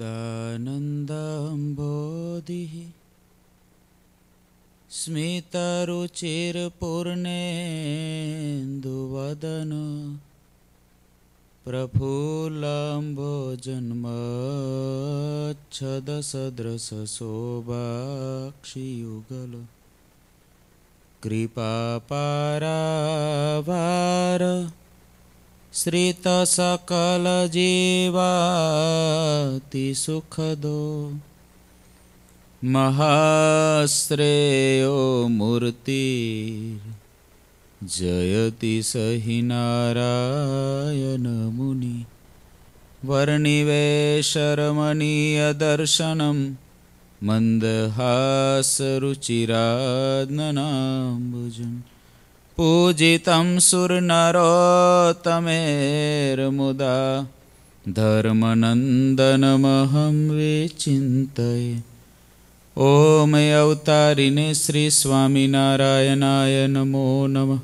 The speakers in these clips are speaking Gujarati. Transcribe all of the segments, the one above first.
दानन्दम्बोधिः स्मितरुचिर्पूर्णेन्दुवदन प्रफुल्लम्बोजन्मच्छदसदृशशोभाक्षियुगल कृपापारावार श्रितसकलजीवातिसुखदो। महाश्रेयो मूर्तिर्जयति सहि नारायणमुनि। वर्णिवेशरमणीयदर्शनं मन्दहासरुचिरात्मनाम्बुजम् पूजितं सुरनरोत्तमेर्मुदा धर्मनन्दनमहं विचिन्तये। ॐ अवतारिणे श्रीस्वामिनारायणाय नमो नमः।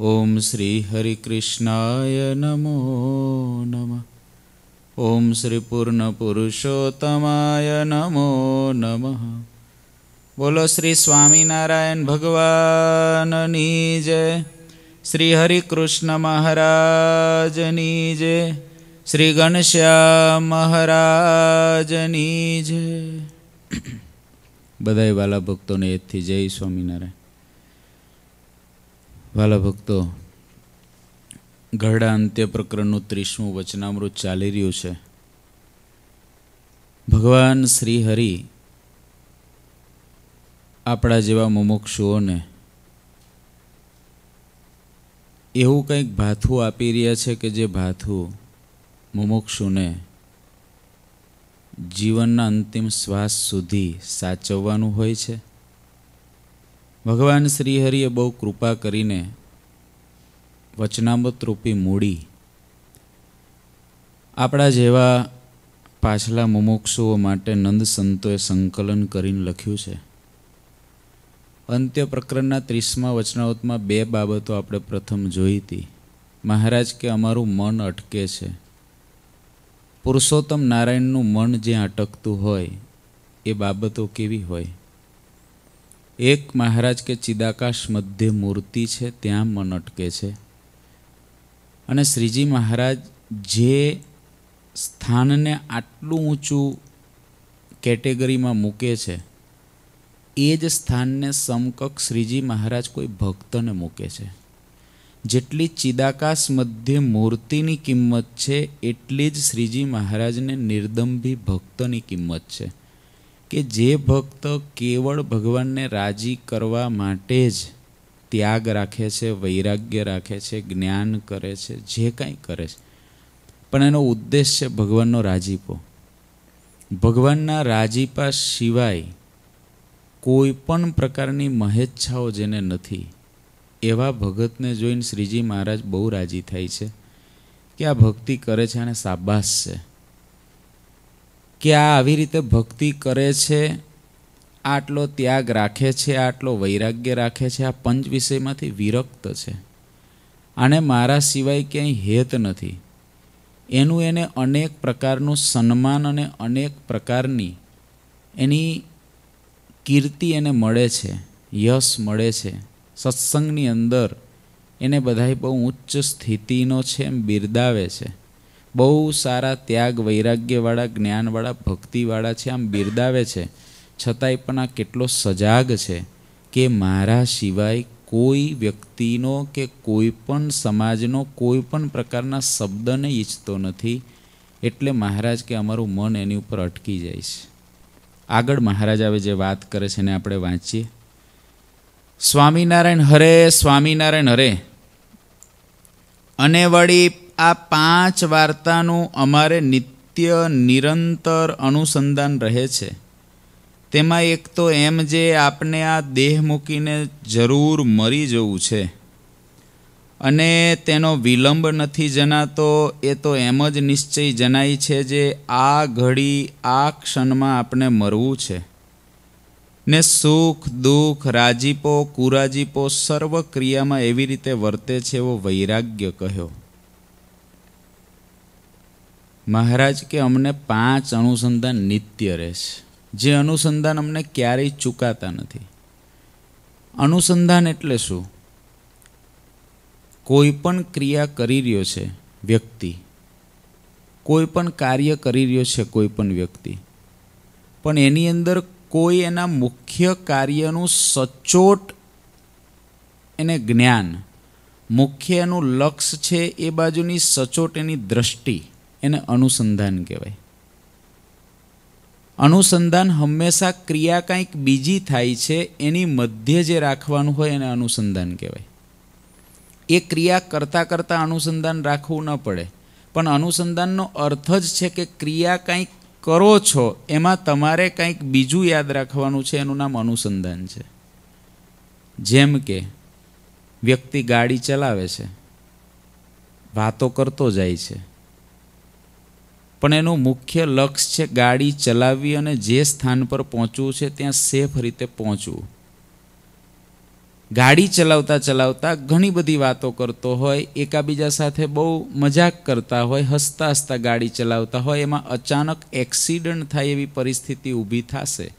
ॐ श्रीहरिकृष्णाय नमो नमः। ॐ श्रीपूर्णपुरुषोत्तमाय नमो नमः બોલો શ્રી સ્વામિનારાયણ ભગવાનની જય. શ્રી હરિકૃષ્ણ મહારાજની જય. શ્રી ઘનશ્યામ મહારાજની જય. બધાય વાલા ભક્તોને એથી જય સ્વામિનારાયણ. વાલા ભક્તો ગરડા અંત્ય પ્રકરણનું ત્રીસમું વચનામૃત ચાલી રહ્યું છે. ભગવાન શ્રી હરિ આપણા જેવા મુમુક્ષુઓને એવું કંઈક ભાથું આપી રહ્યા છે કે જે ભાથું મુમુક્ષુને જીવનના અંતિમ શ્વાસ સુધી સાચવવાનું હોય છે? ભગવાન શ્રીહરિએ બહુ કૃપા કરીને વચનામૃત રૂપી મૂડી આપણા જેવા પાછલા મુમુક્ષુઓ માટે નંદ સંતોએ સંકલન કરીને લખ્યું છે. અંત્ય પ્રકરણના ત્રીસમા વચનાવતમાં બે બાબતો આપણે પ્રથમ જોઈ હતી. મહારાજ કે, અમારું મન અટકે છે. પુરુષોત્તમ નારાયણનું મન જ્યાં અટકતું હોય, એ બાબતો કેવી હોય? એક મહારાજ કે, ચિદાકાશ મધ્ય મૂર્તિ છે, ત્યાં મન અટકે છે. અને શ્રીજી મહારાજ જે સ્થાનને આટલું ઊંચું કેટેગરીમાં મૂકે છે એ જ સ્થાનને સમકક્ષ શ્રીજી મહારાજ કોઈ ભક્તને મૂકે છે. જેટલી ચિદાકાશ મધ્ય મૂર્તિની કિંમત છે, એટલી જ શ્રીજી મહારાજને નિર્દંભી ભક્તની કિંમત છે. કે જે ભક્ત કેવળ ભગવાનને રાજી કરવા માટે જ ત્યાગ રાખે છે, વૈરાગ્ય રાખે છે, જ્ઞાન કરે છે, જે કાંઈ કરે છે. પણ એનો ઉદ્દેશ છે ભગવાનનો રાજીપો. ભગવાનના રાજીપા સિવાય કોઈ પણ પ્રકારની મહેચ્છાઓ જેને નથી, એવા ભગતને જોઈને શ્રીજી મહારાજ બહુ રાજી થાય છે કે આ ભક્તિ કરે છે અને સાબાસ છે. કે આ આવી રીતે ભક્તિ કરે છે, આટલો ત્યાગ રાખે છે, આટલો વૈરાગ્ય રાખે છે, આ પંચ વિષયમાંથી વિરક્ત છે. અને મારા સિવાય ક્યાંય હેત નથી. એનું એને અનેક પ્રકારનું સન્માન અને અનેક પ્રકારની એની કીર્તિ એને મળે છે, યશ મળે છે. સત્સંગની અંદર એને બધાય બહુ ઉચ્ચ સ્થિતિનો છે એમ બિરદાવે છે. બહુ સારા ત્યાગ વૈરાગ્યવાળા, જ્ઞાનવાળા, ભક્તિવાળા છે આમ બિરદાવે છે. છતાંય પણ આ કેટલો સજાગ છે કે મારા સિવાય કોઈ વ્યક્તિનો કે કોઈ પણ સમાજનો કોઈ પણ પ્રકારના શબ્દને ઈચ્છતો નથી. એટલે મહારાજ કે અમારું મન એની ઉપર અટકી જાય છે. આગળ મહારાજ હવે જે વાત કરે છે એને આપણે વાંચીએ. સ્વામિનારાયણ હરે સ્વામિનારાયણ હરે. અને વળી આ પાંચ વાર્તાનું અમારે નિત્ય નિરંતર અનુસંધાન રહે છે. તેમાં એક તો એમ જે આપને આ દેહ મૂકીને જરૂર મરી જવું છે. અને તેનો વિલંબ નથી જણાતો એ તો એમ જ નિશ્ચય જણાય છે જે આ ઘડી, આ ક્ષણમાં આપણે મરવું છે. ને સુખ, દુઃખ, રાજીપો, કુરાજીપો સર્વ ક્રિયામાં એવી રીતે વર્તે છે એવો વૈરાગ્ય કહ્યો. મહારાજ કે અમને પાંચ અનુસંધાન નિત્ય રહેશે. જે અનુસંધાન અમને ક્યારેય ચૂકાતા નથી. અનુસંધાન એટલે શું? કોઈ પણ ક્રિયા કરી રહ્યો છે વ્યક્તિ, કોઈ પણ કાર્ય કરી રહ્યો છે કોઈ પણ વ્યક્તિ, પણ એની અંદર કોઈ એના મુખ્ય કાર્યનું સચોટ એને જ્ઞાન, મુખ્ય એનું લક્ષ્ય છે એ બાજુની સચોટ એની દ્રષ્ટિ, એને અનુસંધાન કહેવાય. અનુસંધાન હંમેશા ક્રિયા કંઈક બીજી થાય છે, એની મધ્ય જે રાખવાનું હોય એને અનુસંધાન કહેવાય. એ ક્રિયા કરતાં કરતાં અનુસંધાન રાખવું ન પડે. પણ અનુસંધાનનો અર્થ જ છે કે ક્રિયા કંઈક કરો છો, એમાં તમારે કંઈક બીજું યાદ રાખવાનું છે, એનું નામ અનુસંધાન છે. જેમ કે, વ્યક્તિ ગાડી ચલાવે છે, વાતો કરતો જાય છે. પણ એનું મુખ્ય લક્ષ્ય છે ગાડી ચલાવવી અને જે સ્થાન પર પહોંચવું છે, ત્યાં સેફ રીતે પહોંચવું. ગાડી ચલાવતા ચલાવતા ઘણી બધી વાતો કરતો હોય, એકાબીજા સાથે બહુ મજાક કરતા હોય, હસતા હસતા ગાડી ચલાવતા હોય, એમાં અચાનક એક્સિડન્ટ થાય એવી પરિસ્થિતિ ઊભી થશે.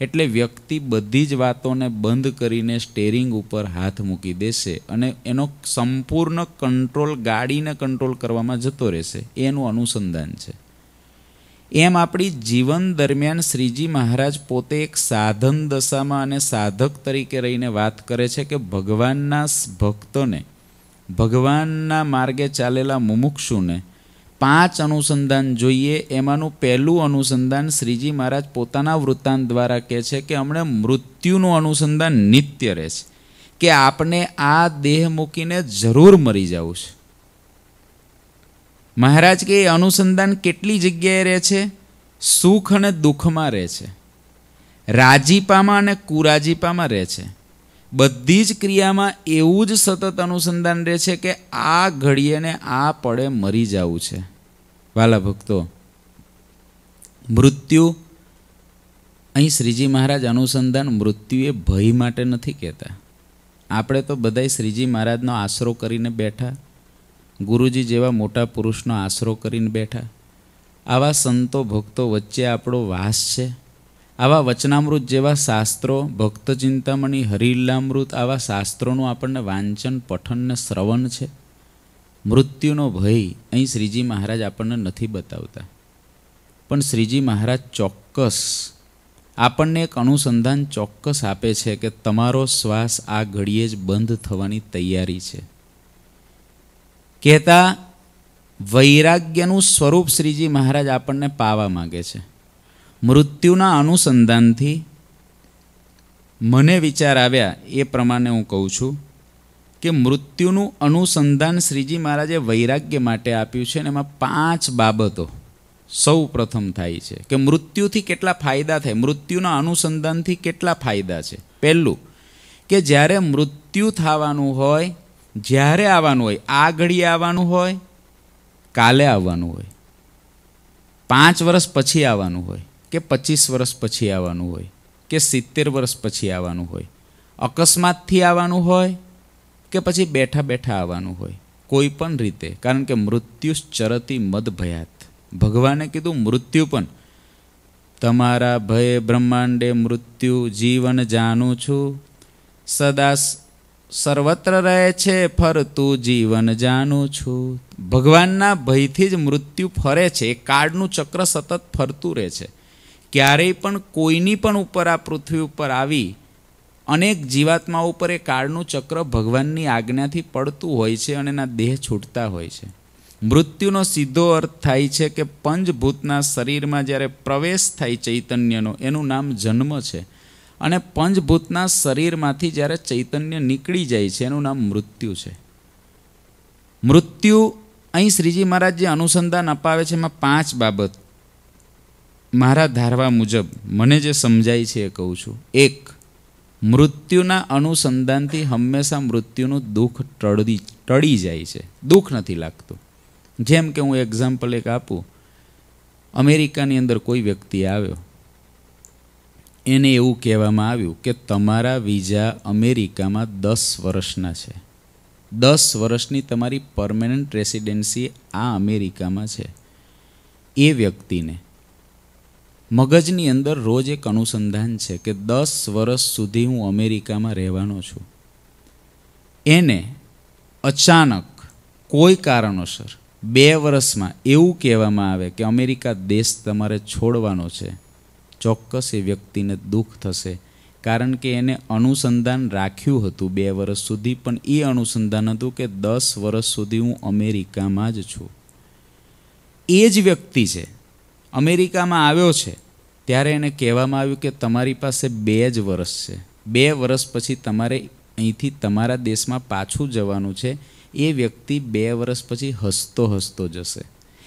એટલે વ્યક્તિ બધી જ વાતોને બંધ કરીને સ્ટેરિંગ ઉપર હાથ મૂકી દેશે અને એનો સંપૂર્ણ કંટ્રોલ ગાડીને કંટ્રોલ કરવામાં જતો રહેશે. એનું અનુસંધાન છે. એમ આપણી જીવન દરમિયાન શ્રીજી મહારાજ પોતે એક સાધન દશામાં અને સાધક તરીકે રહીને વાત કરે છે કે ભગવાનના ભક્તોને, ભગવાનના માર્ગે ચાલેલા મુમુક્ષુને પાંચ અનુસંધાન જોઈએ. એમાંનું પહેલું અનુસંધાન શ્રીજી મહારાજ પોતાના વૃત્તાંત દ્વારા કહે છે કે હમણે મૃત્યુનું અનુસંધાન નિત્ય રહે છે, કે આપણે આ દેહ મૂકીને જરૂર મરી જવું છે. મહારાજ કે, એ અનુસંધાન કેટલી જગ્યાએ રહે છે? સુખ અને દુઃખમાં રહે છે. રાજીપામાં અને કુરાજીપામાં રહે છે. બધી જ ક્રિયામાં એવું જ સતત અનુસંધાન રહે છે કે આ ઘડીએને આ પડે મરી જવું છે. વાલા ભક્તો, મૃત્યુ, અહીં શ્રીજી મહારાજ અનુસંધાન મૃત્યુ એ ભય માટે નથી કહેતા. આપણે તો બધાય શ્રીજી મહારાજનો આશરો કરીને બેઠા. ગુરુજી જેવા મોટા પુરુષનો આશરો કરીને બેઠા. આવા સંતો ભક્તો વચ્ચે આપણો વાસ છે. આવા વચનામૃત જેવા શાસ્ત્રો, ભક્ત ચિંતામણી, હરિલ્લામૃત, આવા શાસ્ત્રોનું આપણને વાંચન, પઠન ને શ્રવણ છે. મૃત્યુનો ભય અહીં શ્રીજી મહારાજ આપણને નથી બતાવતા. પણ શ્રીજી મહારાજ ચોક્કસ આપણને એક અનુસંધાન ચોક્કસ આપે છે કે તમારો શ્વાસ આ ઘડીએ જ બંધ થવાની તૈયારી છે. કહેતા વૈરાગ્યનું સ્વરૂપ શ્રીજી મહારાજ આપણને પાવા માગે છે. મૃત્યુના અનુસંધાનથી મને વિચાર આવ્યા એ પ્રમાણે હું કહું છું કે મૃત્યુનું અનુસંધાન શ્રીજી મહારાજે વૈરાગ્ય માટે આપ્યું છે અને એમાં પાંચ બાબતો સૌ પ્રથમ થાય છે કે મૃત્યુથી કેટલા ફાયદા થાય, મૃત્યુના અનુસંધાનથી કેટલા ફાયદા છે. પહેલું કે જ્યારે મૃત્યુ થવાનું હોય જ્યારે આવવાનું હોય આ ઘડીએ આવવાનું હોય, કાલે આવવાનું હોય, પાંચ વર્ષ પછી આવવાનું હોય, કે પચીસ વર્ષ પછી આવવાનું હોય, કે સિત્તેર વર્ષ પછી આવવાનું હોય, અકસ્માતથી આવવાનું હોય, કે પછી બેઠા બેઠા આવવાનું હોય, કોઈ પણ રીતે, કારણ કે મૃત્યુ ચરતી મદ ભયાત. ભગવાને કીધું, મૃત્યુ પણ. તમારા ભય બ્રહ્માંડે મૃત્યુ, જીવન જાણું છું. સદા સર્વત્ર રહે છે ફરતું જીવન જાણું છું. ભગવાનના ભયથી જ મૃત્યુ ફરે છે, એ કાળનું ચક્ર સતત ફરતું રહે છે. ક્યારેય પણ કોઈની પણ ઉપર આ પૃથ્વી ઉપર આવી, અનેક જીવાત્મા ઉપર એ કાળનું ચક્ર ભગવાનની આજ્ઞાથી પડતું હોય છે અને એના દેહ છૂટતા હોય છે. મૃત્યુનો સીધો અર્થ થાય છે કે પંચભૂતના શરીરમાં જ્યારે પ્રવેશ થાય ચૈતન્યનો, એનું નામ જન્મ છે. અને પંચભૂતના શરીરમાંથી જ્યારે ચૈતન્ય નીકળી જાય છે, એનું નામ મૃત્યુ છે. મૃત્યુ અહીં શ્રીજી મહારાજ જે અનુસંધાન અપાવે છે એમાં પાંચ બાબત મારા ધારવા મુજબ. મને જે સમજાય છે એ કહું છું. એક, મૃત્યુના અનુસંધાનથી હંમેશા મૃત્યુનું દુઃખ ટળી ટળી જાય છે. દુઃખ નથી લાગતું. જેમ કે હું એક્ઝામ્પલ એક આપું. અમેરિકાની અંદર કોઈ વ્યક્તિ આવ્યો. એને એવું કહેવામાં આવ્યું કે તમારા વિઝા અમેરિકામાં દસ વર્ષના છે. દસ વર્ષની તમારી પરમેનન્ટ રેસિડેન્સી આ અમેરિકામાં છે. એ વ્યક્તિને મગજની અંદર રોજ એક અનુસંધાન છે કે દસ વર્ષ સુધી હું અમેરિકામાં રહેવાનો છું. એને અચાનક કોઈ કારણોસર બે વર્ષમાં એવું કહેવામાં આવે કે અમેરિકા દેશ તમારે છોડવાનો છે. ચોક્કસ એ વ્યક્તિને દુઃખ થશે. કારણ કે એને અનુસંધાન રાખ્યું હતું બે વર્ષ સુધી, પણ એ અનુસંધાન હતું કે દસ વર્ષ સુધી હું અમેરિકામાં જ છું. એ જ વ્યક્તિ છે. અમેરિકામાં આવ્યો છે. ત્યારે એને કહેવામાં આવ્યું કે તમારી પાસે બે જ વર્ષ છે. બે વર્ષ પછી તમારે અહીંથી તમારા દેશમાં પાછું જવાનું છે. એ વ્યક્તિ બે વર્ષ પછી હસતો હસતો જશે.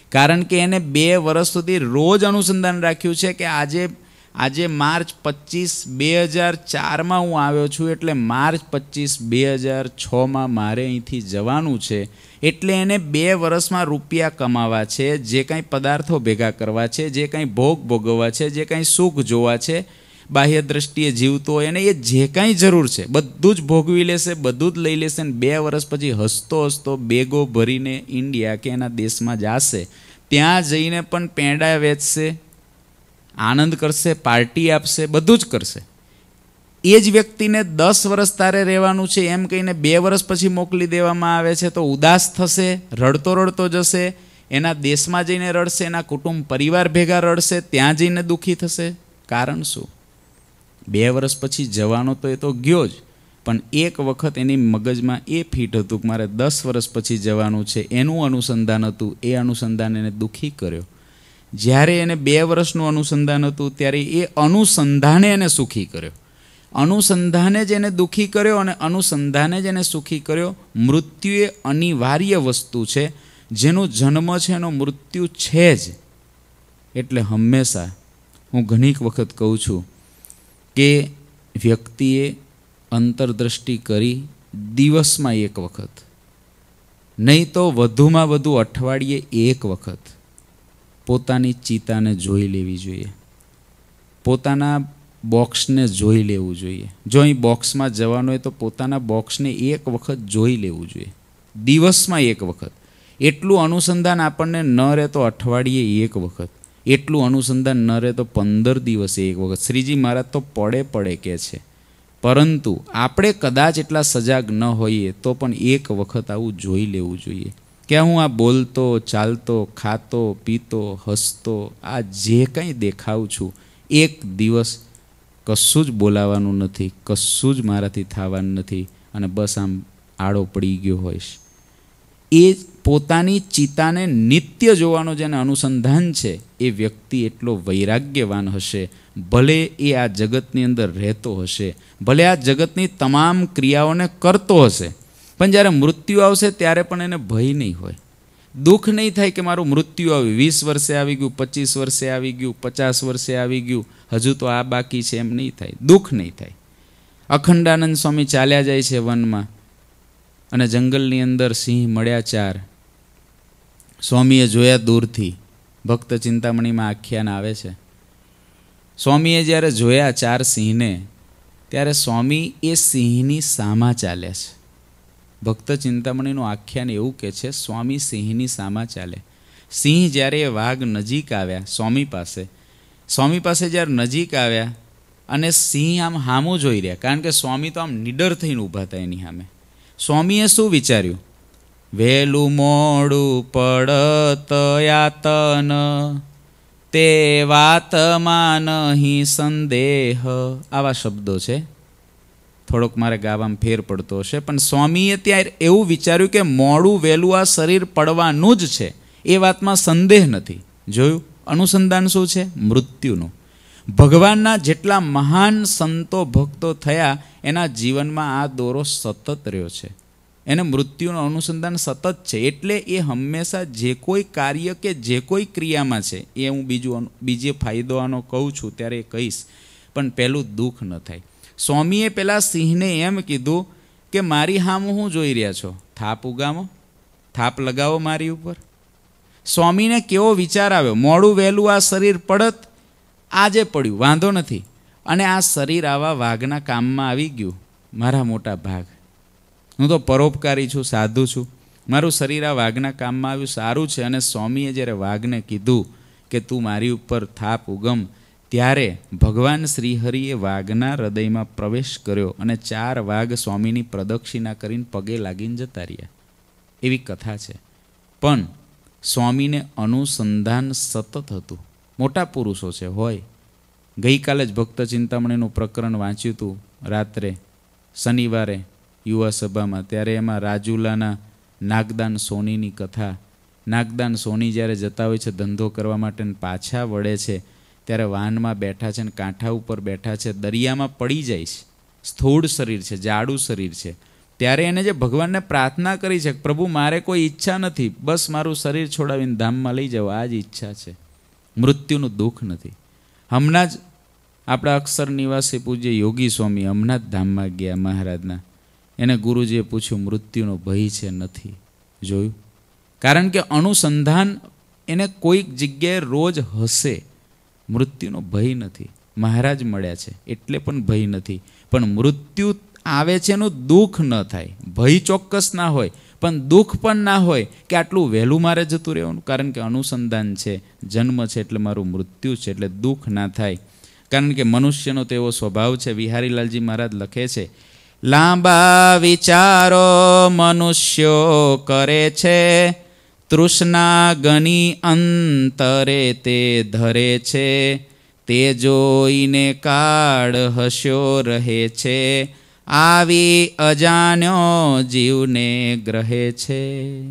કારણ કે એને બે વર્ષ સુધી રોજ અનુસંધાન રાખ્યું છે કે આજે આજે માર્ચ પચીસ બે હજાર ચારમાં હું આવ્યો છું, એટલે માર્ચ પચીસ બે હજાર છમાં મારે અહીંથી જવાનું છે. એટલે એને બે વર્ષમાં રૂપિયા કમાવા છે, જે કાંઈ પદાર્થો ભેગા કરવા છે, જે કાંઈ ભોગ ભોગવવા છે, જે કાંઈ સુખ જોવા છે, બાહ્ય દ્રષ્ટિએ જીવતો હોય એને એ જે કાંઈ જરૂર છે, બધું જ ભોગવી લેશે, બધું જ લઈ લેશે ને બે વર્ષ પછી હસતો હસતો બેગો ભરીને ઇન્ડિયા કે એના દેશમાં જશે. ત્યાં જઈને પણ પેંડા વેચશે આનંદ કરશે, પાર્ટી આપશે, બધું જ કરશે. એ જ વ્યક્તિને દસ વર્ષ તારે રહેવાનું છે, એમ કહીને બે વર્ષ પછી મોકલી દેવામાં આવે છે, તો ઉદાસ થશે, રડતો રડતો જશે, એના દેશમાં જઈને રડશે, એના કુટુંબ પરિવાર ભેગા રડશે, ત્યાં જઈને દુઃખી થશે. કારણ શું? બે વર્ષ પછી જવાનો તો એ તો ગયો જ, પણ એક વખત એની મગજમાં એ ફીટ હતું કે મારે દસ વર્ષ પછી જવાનું છે, એનું અનુસંધાન હતું, એ અનુસંધાન એને દુઃખી કર્યો. જ્યારે એને બે વર્ષનું અનુસંધાન હતું, ત્યારે એ અનુસંધાને એને સુખી કર્યો. અનુસંધાને જ એને દુઃખી કર્યો અને અનુસંધાને જ એને સુખી કર્યો. મૃત્યુ એ અનિવાર્ય વસ્તુ છે. જેનો જન્મ છે, એનો મૃત્યુ છે જ. એટલે હંમેશા હું ઘણીક વખત કહું છું કે વ્યક્તિએ અંતરદ્રષ્ટિ કરી દિવસમાં એક વખત. નહીં તો વધુમાં વધુ અઠવાડિયે એક વખત. પોતાની ચિતાને જોઈ લેવી જોઈએ. પોતાના બોક્સને જોઈ લેવું જોઈએ. જો અહીં બોક્સમાં જવાનું હોય તો પોતાના બોક્સને એક વખત જોઈ લેવું જોઈએ. દિવસમાં એક વખત. એટલું અનુસંધાન આપણને ન રહે તો અઠવાડિયે એક વખત. એટલું અનુસંધાન ન રહે તો પંદર દિવસે એક વખત. શ્રીજી મહારાજ તો પડે પડે કે છે. પરંતુ આપણે કદાચ એટલા સજાગ ન હોઈએ તો પણ એક વખત આવું જોઈ લેવું જોઈએ. કે હું આ બોલતો, ચાલતો, ખાતો, પીતો, હસતો, આ જે કંઈ દેખાઉં છું, એક દિવસ કશું જ બોલાવાનું નથી, કશું જ મારાથી થવાનું નથી અને બસ આમ આડો પડી ગયો હોઈશ. એ પોતાની ચિતાને નિત્ય જોવાનો જેને અનુસંધાન છે, એ વ્યક્તિ એટલો વૈરાગ્યવાન હશે, ભલે એ આ જગતની અંદર રહેતો હશે, ભલે આ જગતની તમામ ક્રિયાઓને કરતો હશે. પણ જ્યારે મૃત્યુ આવશે ત્યારે પણ એને ભય નહીં હોય. દુઃખ નહીં થાય કે મારું મૃત્યુ આવ્યું વીસ વર્ષે આવી ગયું, પચીસ વર્ષે આવી ગયું, પચાસ વર્ષે આવી ગયું. હજુ તો આ બાકી છે એમ નહીં થાય. દુઃખ નહીં થાય. અખંડાનંદ સ્વામી ચાલ્યા જાય છે વનમાં અને જંગલની અંદર સિંહ મળ્યા ચાર. સ્વામીએ જોયા દૂરથી. ભક્ત ચિંતામણીમાં આખ્યાન આવે છે. સ્વામીએ જ્યારે જોયા ચાર સિંહને, ત્યારે સ્વામી એ સિંહની સામા ચાલ્યા છે. ભક્ત ચિંતામણીનું આખ્યાન એવું કે છે, સ્વામી સિંહની સામા ચાલે. સિંહ જ્યારે એ વાઘ નજીક આવ્યા સ્વામી પાસે સ્વામી પાસે જ્યારે નજીક આવ્યા અને સિંહ આમ હામું જોઈ રહ્યા, કારણ કે સ્વામી તો આમ નિડર થઈને ઊભા હતા એની સામે. સ્વામીએ શું વિચાર્યું? વહેલું મોડું પડત યાતન, તે વાતમાં નહીં સંદેહ. આવા શબ્દો છે. થોડોક મારે ગાવામાં ફેર પડતો હશે. પણ સ્વામીએ ત્યાં એવું વિચાર્યું કે મોડું વહેલું આ શરીર પડવાનું જ છે. એ વાતમાં સંદેહ નથી. જોયું? અનુસંધાન શું છે? મૃત્યુનું. ભગવાનના જેટલા મહાન સંતો ભક્તો થયા, એના જીવનમાં આ દોરો સતત રહ્યો છે. એને મૃત્યુનું અનુસંધાન સતત છે. એટલે એ હંમેશા જે કોઈ કાર્ય કે જે કોઈ ક્રિયામાં છે, એ હું બીજું બીજે ફાયદો આનો કહું છું, ત્યારે એ કહીશ. પણ પહેલું દુઃખ ન થાય. સ્વામીએ પેલા સિંહને એમ કીધું કે, મારી હામ હું જોઈ રહ્યા છો? થાપ ઉગામો? થાપ લગાવો મારી ઉપર. સ્વામીને કેવો વિચાર આવ્યો. મોડું વહેલું આ શરીર પડત, આજે પડ્યું, વાંધો નથી. અને આ શરીર આવા વાઘના કામમાં આવી ગયું, મારા મોટા ભાગ. હું તો પરોપકારી છું, સાધુ છું. મારું શરીર આ વાઘના કામમાં આવ્યું, સારું છે. અને સ્વામીએ જ્યારે વાઘને કીધું કે, તું મારી ઉપર થાપ ઉગમ ત્યારે ભગવાન શ્રીહરિએ વાઘના હૃદયમાં પ્રવેશ કર્યો અને ચાર વાઘ સ્વામીની પ્રદક્ષિણા કરીને પગે લાગીને જતા રહ્યા. એવી કથા છે. પણ સ્વામીને અનુસંધાન સતત હતું. મોટા પુરુષો છે, હોય. ગઈકાલે જ ભક્ત ચિંતામણીનું પ્રકરણ વાંચ્યું હતું રાત્રે, શનિવારે યુવા સભામાં. ત્યારે એમાં રાજુલાના નાગદાન સોનીની કથા. નાગદાન સોની જ્યારે જતા હોય છે ધંધો કરવા માટે પાછા વળે છે ત્યારે વાહનમાં બેઠા છે ને કાંઠા ઉપર બેઠા છે, દરિયામાં પડી જાય છે. સ્થૂળ શરીર છે, જાડું શરીર છે. ત્યારે એને જે ભગવાનને પ્રાર્થના કરી છે પ્રભુ, મારે કોઈ ઈચ્છા નથી. બસ મારું શરીર છોડાવીને ધામમાં લઈ જાઓ. આ જ ઈચ્છા છે. મૃત્યુનું દુઃખ નથી. હમણાં જ આપણા અક્ષર નિવાસી પૂજ્ય યોગી સ્વામી હમણાં જ ધામમાં ગયા મહારાજના. એને ગુરુજીએ પૂછ્યું, મૃત્યુનો ભય છે, નથી. જોયું. કારણ કે અનુસંધાન એને કોઈક જગ્યાએ રોજ હશે. મૃત્યુનો ભય નથી. મહારાજ મળ્યા છે. એટલે પણ ભય નથી. પણ મૃત્યુ આવે છે એનું દુઃખ ન થાય. ભય ચોક્કસ ના હોય, પણ દુઃખ પણ ના હોય કે આટલું વહેલું મારે જતું રહેવાનું. કારણ કે અનુસંધાન છે, જન્મ છે એટલે મારું મૃત્યુ છે એટલે દુઃખ ના થાય. કારણ કે મનુષ્યનો તેવો સ્વભાવ છે, વિહારીલાલજી મહારાજ લખે છે, લાંબા વિચારો મનુષ્યો કરે છે તૃષ્ણા ગણી અંતરે તે ધરે છે, તે જોઈને કાળ હસ્યો રહે છે, આવી અજાણ્યો જીવને ગ્રહે છે.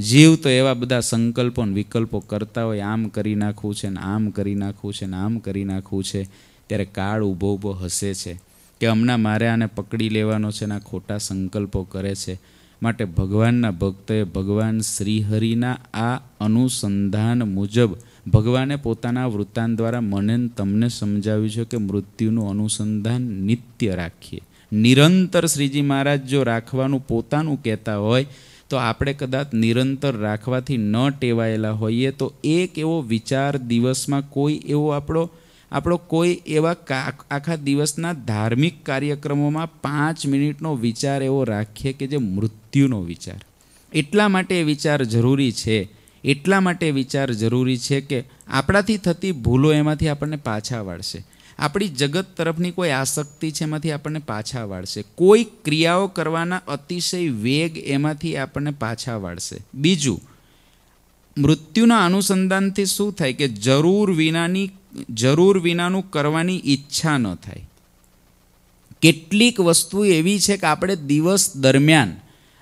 જીવ તો એવા બધા સંકલ્પો ને વિકલ્પો કરતા હોય, આમ કરી નાખવું છે ને આમ કરી નાખવું છે ને આમ કરી નાખવું છે, ત્યારે કાળ ઊભો ઊભો હસે છે. કે હમણાં મારે આને પકડી લેવાનો છે ને આ ખોટા સંકલ્પો કરે છે. માટે ભગવાનના ભક્તોએ ભગવાન શ્રીહરિના આ અનુસંધાન મુજબ ભગવાને પોતાના વૃત્તાંત દ્વારા મને તમને સમજાવ્યું છે કે મૃત્યુનું અનુસંધાન નિત્ય રાખીએ. નિરંતર શ્રીજી મહારાજ જો રાખવાનું પોતાનું કહેતા હોય, તો આપણે કદાચ નિરંતર રાખવાથી ન ટેવાયેલા હોઈએ તો એક એવો વિચાર દિવસમાં કોઈ એવો આપણો આપણો કોઈ એવા આખા દિવસના ધાર્મિક કાર્યક્રમોમાં પાંચ મિનિટનો વિચાર એવો રાખીએ કે જે મૃત્યુનો વિચાર. એટલા માટે વિચાર જરૂરી છે, એટલા માટે વિચાર જરૂરી છે કે આપણાથી થતી ભૂલો એમાંથી આપણને પાછા વાળશે. આપણી જગત તરફની કોઈ આસક્તિ છે એમાંથી આપણને પાછા વાળશે. કોઈ ક્રિયાઓ કરવાના અતિશય વેગ એમાંથી આપણને પાછા વાળશે. બીજું, મૃત્યુના અનુસંધાનથી શું થાય કે જરૂર વિનાની જરૂર વિનાનું કરવાની ઈચ્છા ન થાય. કેટલીક વસ્તુ એવી છે કે આપણે દિવસ દરમિયાન,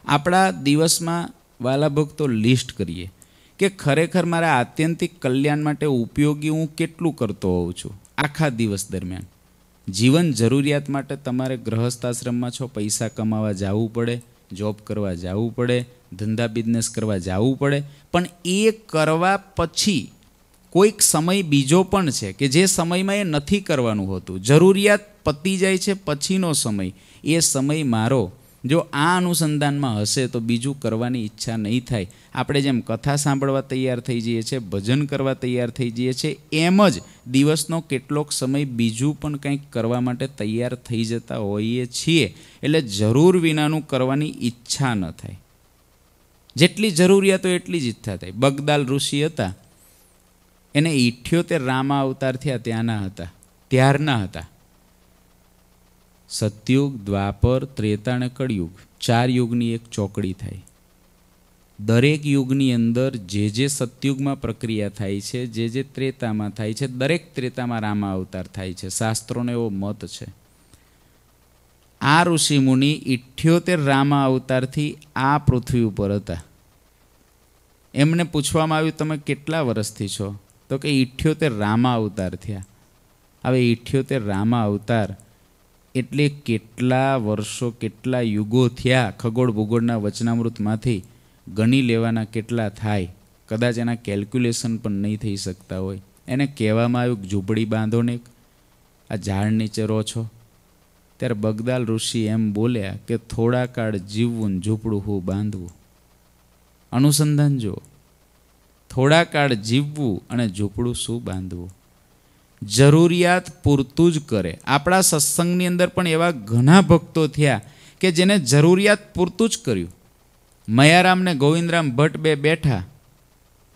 આપણા દિવસમાં વાલા ભક્તો લિસ્ટ કરીએ, કે ખરેખર મારા આત્યંતિક કલ્યાણ માટે ઉપયોગી હું કેટલું કરતો હોઉં છું આખા દિવસ દરમિયાન. જીવન જરૂરિયાત માટે તમારે ગ્રહસ્થાશ્રમમાં છો, પૈસા કમાવા જવું પડે, જોબ કરવા જવું પડે, ધંધા બિઝનેસ કરવા જવું પડે, પણ એ કરવા પછી કોઈક સમય બીજો પણ છે કે જે સમયમાં એ નથી કરવાનું હોતું. જરૂરિયાત પતી જાય છે પછીનો સમય. એ સમય મારો. જો આ અનુસંધાનમાં હશે તો બીજું કરવાની ઈચ્છા નહીં થાય. આપણે જેમ કથા સાંભળવા તૈયાર થઈ જઈએ છીએ, ભજન કરવા તૈયાર થઈ જઈએ છીએ, એમ જ દિવસનો કેટલોક સમય બીજું પણ કંઈક કરવા માટે તૈયાર થઈ જતા હોઈએ છીએ. એટલે જરૂર વિનાનું કરવાની ઈચ્છા ન થાય. જેટલી જરૂરિયાતો એટલી જ ઈચ્છા થાય બગદાલ ઋષિ હતા. એને ઇઠ્યોતેર રામા અવતાર થયા ત્યાંના હતા, ત્યારના હતા. સતયુગ, દ્વાપર ત્રેતા અને કળયુગ, ચાર યુગની એક ચોકડી થાય. દરેક યુગની અંદર જે જે સતયુગમાં પ્રક્રિયા થાય છે, જે જે ત્રેતામાં થાય છે, દરેક ત્રેતામાં રામા અવતાર થાય છે. શાસ્ત્રોનો એવો મત છે. આ ઋષિમુનિ ઇઠ્યોતેર રામા અવતારથી આ પૃથ્વી ઉપર હતા. એમને પૂછવામાં આવ્યું, તમે કેટલા વર્ષથી છો? તો કે ઇઠ્યોતેર રામા અવતાર થયા. હવે ઇઠ્યોતેર રામા અવતાર એટલે કેટલા વર્ષો, કેટલા યુગો થયા ખગોળ ભૂગોળના વચનામૃતમાંથી ગણી લેવાના કેટલા થાય. કદાચ એના કેલ્ક્યુલેશન પણ નહીં થઈ શકતા હોય. એને કહેવામાં આવ્યું કે ઝૂંપડી બાંધો ને આ ઝાડ નીચે રહો છો. ત્યારે બગદાલ ઋષિ એમ બોલ્યા કે થોડા કાળ જીવવું ઝૂંપડું હું બાંધવું. અનુસંધાન જો થોડા કાળ જીવવું અને ઝૂંપડું શું બાંધવું? જરૂરિયાત પૂરતું જ કરે. આપણા સત્સંગની અંદર પણ એવા ઘણા ભક્તો થયા કે જેને જરૂરિયાત પૂરતું જ કર્યું. મયારામ ને ગોવિંદરામ ભટ્ટ બે બેઠા.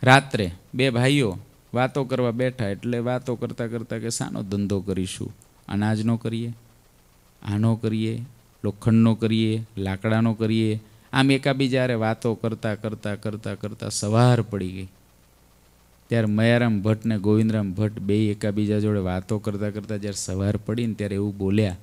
રાત્રે બે ભાઈઓ વાતો કરવા બેઠા એટલે વાતો કરતાં કરતાં કે શાનો ધંધો કરીશું? અનાજનો કરીએ? આનો કરીએ? લોખંડનો કરીએ? લાકડાનો કરીએ? આમ એકાબીજારે વાતો કરતાં કરતાં કરતાં કરતાં સવાર પડી ગઈ. ત્યારે મયારામ ભટ્ટ ને ગોવિંદરામ ભટ્ટ બે એકાબીજા જોડે વાતો કરતાં કરતાં જ્યારે સવાર પડીને ત્યારે એવું બોલ્યા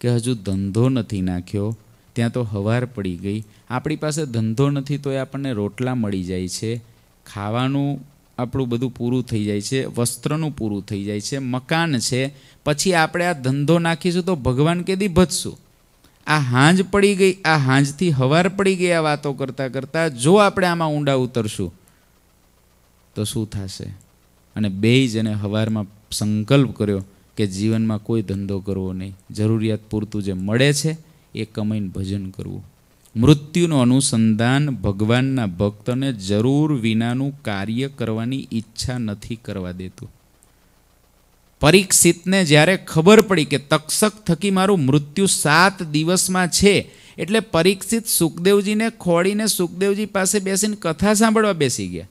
કે હજુ ધંધો નથી નાખ્યો, ત્યાં તો હવાર પડી ગઈ. આપણી પાસે ધંધો નથી તો એ આપણને રોટલા મળી જાય છે. ખાવાનું આપણું બધું પૂરું થઈ જાય છે, વસ્ત્રનું પૂરું થઈ જાય છે, મકાન છે. પછી આપણે આ ધંધો નાખીશું તો ભગવાન કેદી ભજશું. આ હાંજ પડી ગઈ, આ હાંજથી હવાર પડી ગઈ આ વાતો કરતાં કરતાં. જો આપણે આમાં ઊંડા ઉતરશું. તો શું થશે? અને બે જણે હવારમાં સંકલ્પ કર્યો કે જીવનમાં કોઈ ધંધો કરવો નહીં. જરૂરિયાત પૂરતું જે મળે છે, એ કમાઈને ભજન કરવું. મૃત્યુનું અનુસંધાન ભગવાનના ભક્તને જરૂર વિનાનું કાર્ય કરવાની ઈચ્છા નથી કરવા દેતું. પરીક્ષિતને જ્યારે ખબર પડી કે તક્ષક થકી મારું મૃત્યુ સાત દિવસમાં છે, એટલે પરીક્ષિત સુખદેવજીને ખોળીને સુખદેવજી પાસે બેસીને કથા સાંભળવા બેસી ગયા.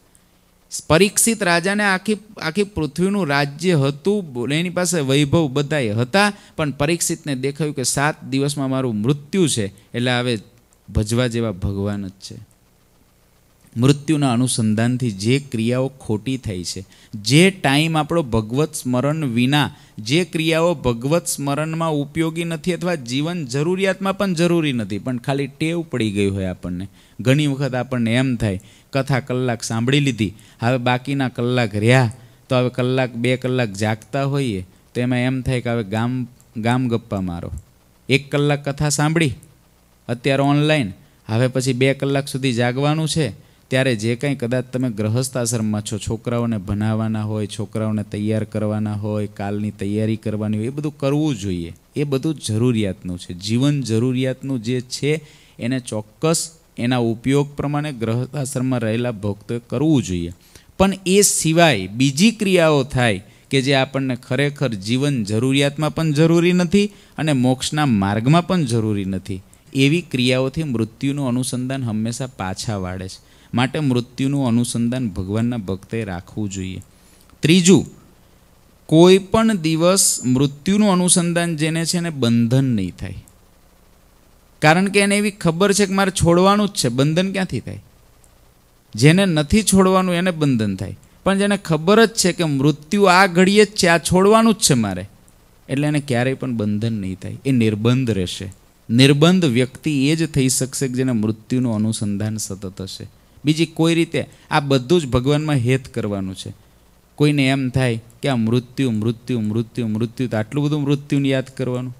પરીક્ષિત રાજાને આખી આખી પૃથ્વીનું રાજ્ય હતું. એની પાસે વૈભવ બધાએ હતા. પણ પરીક્ષિતને દેખાયું કે સાત દિવસમાં મારું મૃત્યુ છે. એટલે હવે ભજવા જેવા ભગવાન જ છે. મૃત્યુના અનુસંધાનથી જે ક્રિયાઓ ખોટી થઈ છે, જે ટાઈમ આપણો ભગવત સ્મરણ વિના, જે ક્રિયાઓ ભગવત સ્મરણમાં ઉપયોગી નથી અથવા જીવન જરૂરિયાતમાં પણ જરૂરી નથી, પણ ખાલી ટેવ પડી ગઈ હોય આપણને. ઘણી વખત આપણને એમ થાય, કથા કલાક સાંભળી લીધી, હવે બાકીના કલાક રહ્યા, તો હવે કલાક બે કલાક જાગતા હોઈએ. તો એમાં એમ થાય કે હવે ગામ ગામ ગપ્પા મારો. એક કલાક કથા સાંભળી, અત્યારે ઓનલાઈન હવે પછી બે કલાક સુધી જાગવાનું છે ત્યારે જે કંઈ કદાચ તમે ગ્રહસ્થ આશ્રમમાં છો, છોકરાઓને ભણાવવાના હોય, છોકરાઓને તૈયાર કરવાના હોય, કાલની તૈયારી કરવાની હોય, એ બધું કરવું જોઈએ. એ બધું જરૂરિયાતનું છે. જીવન જરૂરિયાતનું જે છે, એને ચોક્કસ એના ઉપયોગ પ્રમાણે ગ્રહસ્થ આશ્રમમાં રહેલા ભક્તોએ કરવું જોઈએ. પણ એ સિવાય બીજી ક્રિયાઓ થાય કે જે આપણને ખરેખર જીવન જરૂરિયાતમાં પણ જરૂરી નથી અને મોક્ષના માર્ગમાં પણ જરૂરી નથી. એવી ક્રિયાઓથી મૃત્યુનું અનુસંધાન હંમેશા પાછા વાળે છે. માટે મૃત્યુનું અનુસંધાન ભગવાનના ભક્તે રાખવું જોઈએ. ત્રીજું, કોઈ પણ દિવસ મૃત્યુનું અનુસંધાન જેને છે ને બંધન નહીં થાય. કારણ કે એને એવી ખબર છે કે મારે છોડવાનું જ છે, બંધન ક્યાંથી થાય? જેને નથી છોડવાનું એને બંધન થાય. પણ જેને ખબર જ છે કે મૃત્યુ આ ઘડીએ જ છે, આ છોડવાનું જ છે મારે, એટલે એને ક્યારેય પણ બંધન નહીં થાય. એ નિર્બંધ રહેશે. નિર્બંધ વ્યક્તિ એ જ થઈ શકશે કે જેને મૃત્યુનું અનુસંધાન સતત હશે. બીજી કોઈ રીતે આ બધું જ ભગવાનમાં હેત કરવાનું છે. કોઈને એમ થાય કે આ મૃત્યુ મૃત્યુ મૃત્યુ મૃત્યુ, તો આટલું બધું મૃત્યુને યાદ કરવાનું?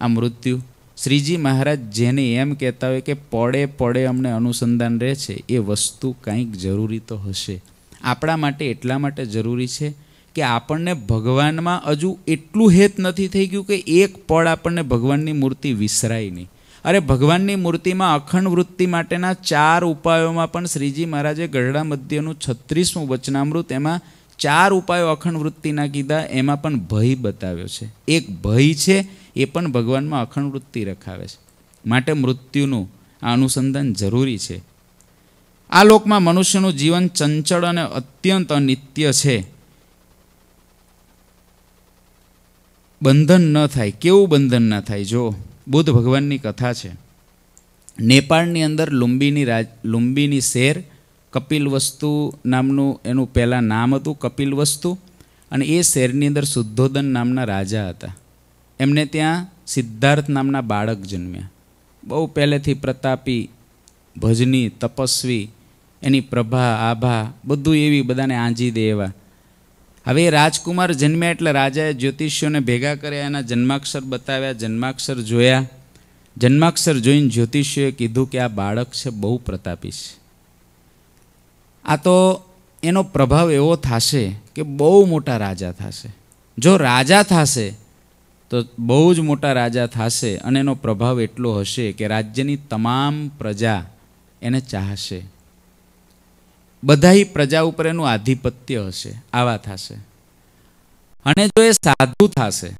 આ મૃત્યુ? શ્રીજી મહારાજ જેને એમ કહેતા હોય કે પડે પડે અમને અનુસંધાન રહે છે, એ વસ્તુ કંઈક જરૂરી તો હશે. આપણા માટે એટલા માટે જરૂરી છે કે આપણને ભગવાનમાં હજુ એટલું હેત નથી થઈ ગયું કે એક પળ આપણને ભગવાનની મૂર્તિ વિસરાય નહીં. અરે, ભગવાનની મૂર્તિમાં અખંડ વૃત્તિ માટેના ચાર ઉપાયોમાં પણ શ્રીજી મહારાજે ગઢડા મધ્યનું છત્રીસમું વચનામૃત એમાં ચાર ઉપાયો અખંડ વૃત્તિના કીધા, એમાં પણ ભય બતાવ્યો છે. એક ભય છે, એ પણ ભગવાનમાં અખંડ વૃત્તિ રખાવે છે. માટે મૃત્યુનું આ અનુસંધાન જરૂરી છે. આ લોકમાં મનુષ્યનું જીવન ચંચળ અને અત્યંત અનિત્ય છે. બંધન ન થાય. કેવું બંધન ન થાય? જો બુદ્ધ ભગવાનની કથા છે. નેપાળની અંદર લુંબીની રાજ, લુંબીની શેર કપિલ વસ્તુ નામનું એનું પહેલાં નામ હતું કપિલ વસ્તુ અને એ શેરની અંદર શુદ્ધોદન નામના રાજા હતા. એમને ત્યાં સિદ્ધાર્થ નામના બાળક જન્મ્યા. બહુ પહેલેથી પ્રતાપી, ભજની, તપસ્વી, એની પ્રભા, આભા, બધું એવી બધાને આંજી દે એવા હવે રાજકુમાર જન્મ્યા એટલે રાજાએ જ્યોતિષીઓને ભેગા કર્યા, એના જન્માક્ષર બતાવ્યા, જન્માક્ષર જોયા. જન્માક્ષર જોઈને જ્યોતિષીઓએ કીધું કે આ બાળક છે બહુ પ્રતાપી છે. આ તો એનો પ્રભાવ એવો થશે કે બહુ મોટા રાજા થશે. જો રાજા થશે, તો બહુ જ મોટા રાજા થશે અને એનો પ્રભાવ એટલો હશે કે રાજ્યની તમામ પ્રજા એને ચાહશે. બધાય પ્રજા ઉપર એનું આધિપત્ય હશે આવા થશે અને જો એ સાધુ થશે,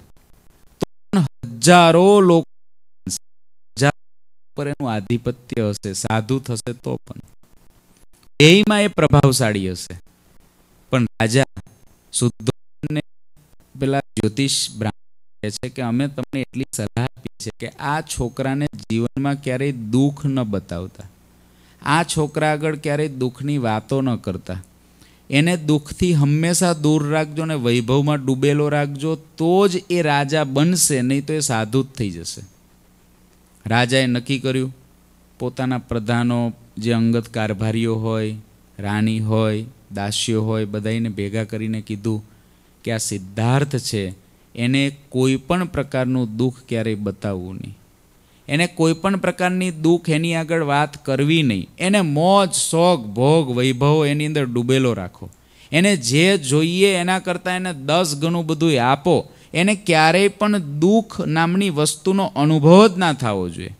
તો હજારો લોકો ઉપર એનું આધિપત્ય હશે, સાધુ થશે તો પણ. ધ્યેયમાં એ પ્રભાવશાળી હશે. પણ રાજા શુદ્ધોને પેલા જ્યોતિષ બ્રાહ્મણ કહે છે કે અમે તમને એટલી સલાહ આપી છે કે આ છોકરાને જીવનમાં ક્યારેય દુઃખ ન બતાવતા. આ છોકરા આગળ ક્યારેય દુઃખની વાતો ન કરતા. એને દુઃખથી હંમેશા દૂર રાખજો ને વૈભવમાં ડૂબેલો રાખજો, તો જ એ રાજા બનશે, નહીં તો એ સાધુ જ થઈ જશે. રાજાએ નક્કી કર્યું, પોતાના પ્રધાનો જે અંગત કારભારીઓ હોય, રાણી હોય, દાસીઓ હોય બધાને ભેગા કરીને કીધું કે આ સિદ્ધાર્થ છે, એને કોઈ પણ પ્રકારનું દુઃખ ક્યારેય બતાવવું નહીં. એને કોઈ પણ પ્રકારની દુઃખ એની આગળ વાત કરવી નહીં. એને મોજ શોખ ભોગ, વૈભવ એની અંદર ડૂબેલો રાખો. એને જે જોઈએ એના કરતાં એને દસ ગણું બધું આપો. એને ક્યારેય પણ દુઃખ નામની વસ્તુનો અનુભવ જ ના થવો જોઈએ.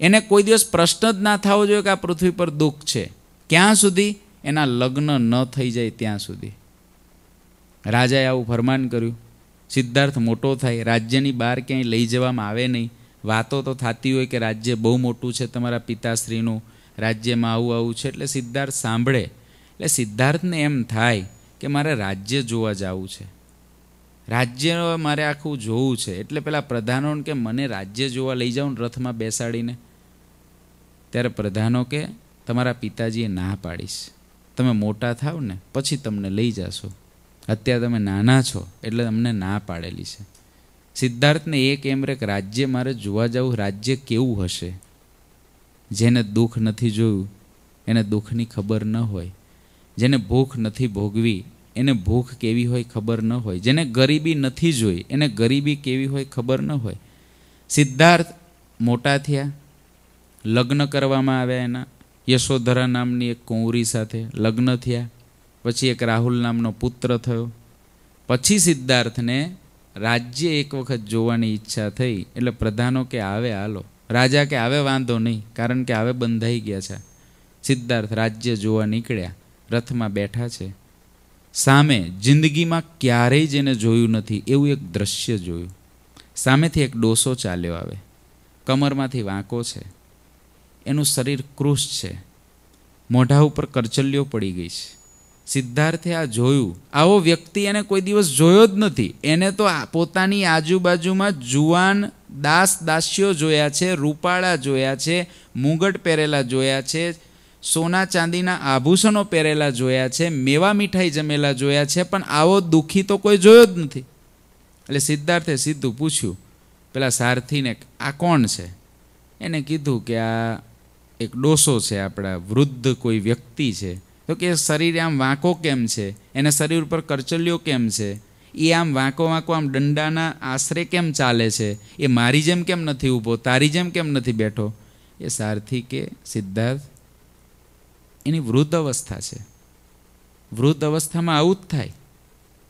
એને કોઈ દિવસ પ્રશ્ન જ ના થવો જોઈએ કે આ પૃથ્વી પર દુઃખ છે. ક્યાં સુધી? એના લગ્ન ન થઈ જાય ત્યાં સુધી. રાજાએ આવું ફરમાન કર્યું. સિદ્ધાર્થ મોટો થાય, રાજ્યની બહાર ક્યાંય લઈ જવામાં આવે નહીં. વાતો તો થતી હોય કે રાજ્ય બહુ મોટું છે તમારા પિતાશ્રીનું, રાજ્યમાં આવું આવું છે, એટલે સિદ્ધાર્થ સાંભળે. એટલે સિદ્ધાર્થને એમ થાય કે મારે રાજ્ય જોવા જવું છે. રાજ્ય મારે આખું જોવું છે. એટલે પેલા પ્રધાનોને કે મને રાજ્ય જોવા લઈ જાઉં રથમાં બેસાડીને. ત્યારે પ્રધાનો કે, તમારા પિતાજીએ ના પાડીશ. તમે મોટા થાવ ને, પછી તમને લઈ જાશો. અત્યારે તમે નાના છો, એટલે તમને ના પાડેલી છે. સિદ્ધાર્થને એક એમ રે રાજ્ય મારે જોવા જવું, રાજ્ય કેવું હશે? જેને દુઃખ નથી જોયું, એને દુઃખની ખબર ન હોય. જેને ભૂખ નથી ભોગવી, એને ભૂખ કેવી હોય ખબર ન હોય. જેને ગરીબી નથી જોઈ, એને ગરીબી કેવી હોય ખબર ન હોય. સિદ્ધાર્થ મોટા થયા, લગ્ન કરવામાં આવ્યા એના. યશોધરા નામની એક કુંવરી સાથે લગ્ન થયા. પછી એક રાહુલ નામનો પુત્ર થયો. પછી સિદ્ધાર્થને રાજ્ય એક વખત જોવાની ઈચ્છા થઈ, એટલે પ્રધાનો કે આવે હાલો. રાજા કે આવે વાંધો નહીં, કારણ કે હવે બંધાઈ ગયા છે. સિદ્ધાર્થ રાજ્ય જોવા નીકળ્યા, રથમાં બેઠા છે. સામે જિંદગીમાં ક્યારેય જેને જોયું નથી, એવું એક દ્રશ્ય જોયું. સામેથી એક ડોસો ચાલ્યો આવે. કમરમાંથી વાંકો છે. એનું શરીર ક્રુશ છે. મોઢા ઉપર કરચલીઓ પડી ગઈ છે. સિદ્ધાર્થે આ જોયું. આવો વ્યક્તિ એને કોઈ દિવસ જોયો જ નથી. એને તો પોતાની આજુબાજુમાં જુવાન દાસ દાસીઓ જોયા છે, રૂપાળા જોયા છે, મુગટ પહેરેલા જોયા છે, સોના ચાંદીના આભૂષણો પહેરેલા જોયા છે, મેવા મીઠાઈ જમેલા જોયા છે, પણ આવો દુઃખી તો કોઈ જોયો જ નથી. એટલે સિદ્ધાર્થે સીધું પૂછ્યું, પેલા સારથીને આ કોણ છે? એને કીધું કે આ એક ડોસો છે, આપણા વૃદ્ધ કોઈ વ્યક્તિ છે. તો કે શરીર આમ વાંકો કેમ છે? એને શરીર ઉપર કરચલીઓ કેમ છે? એ આમ વાંકો વાંકો આમ દંડાના આશરે કેમ ચાલે છે? એ મારી જેમ કેમ નથી ઊભો? તારી જેમ કેમ નથી બેઠો? એ સારથી કે સિદ્ધાર્થ, એની વૃદ્ધ અવસ્થા છે. વૃદ્ધ અવસ્થામાં આવું જ થાય.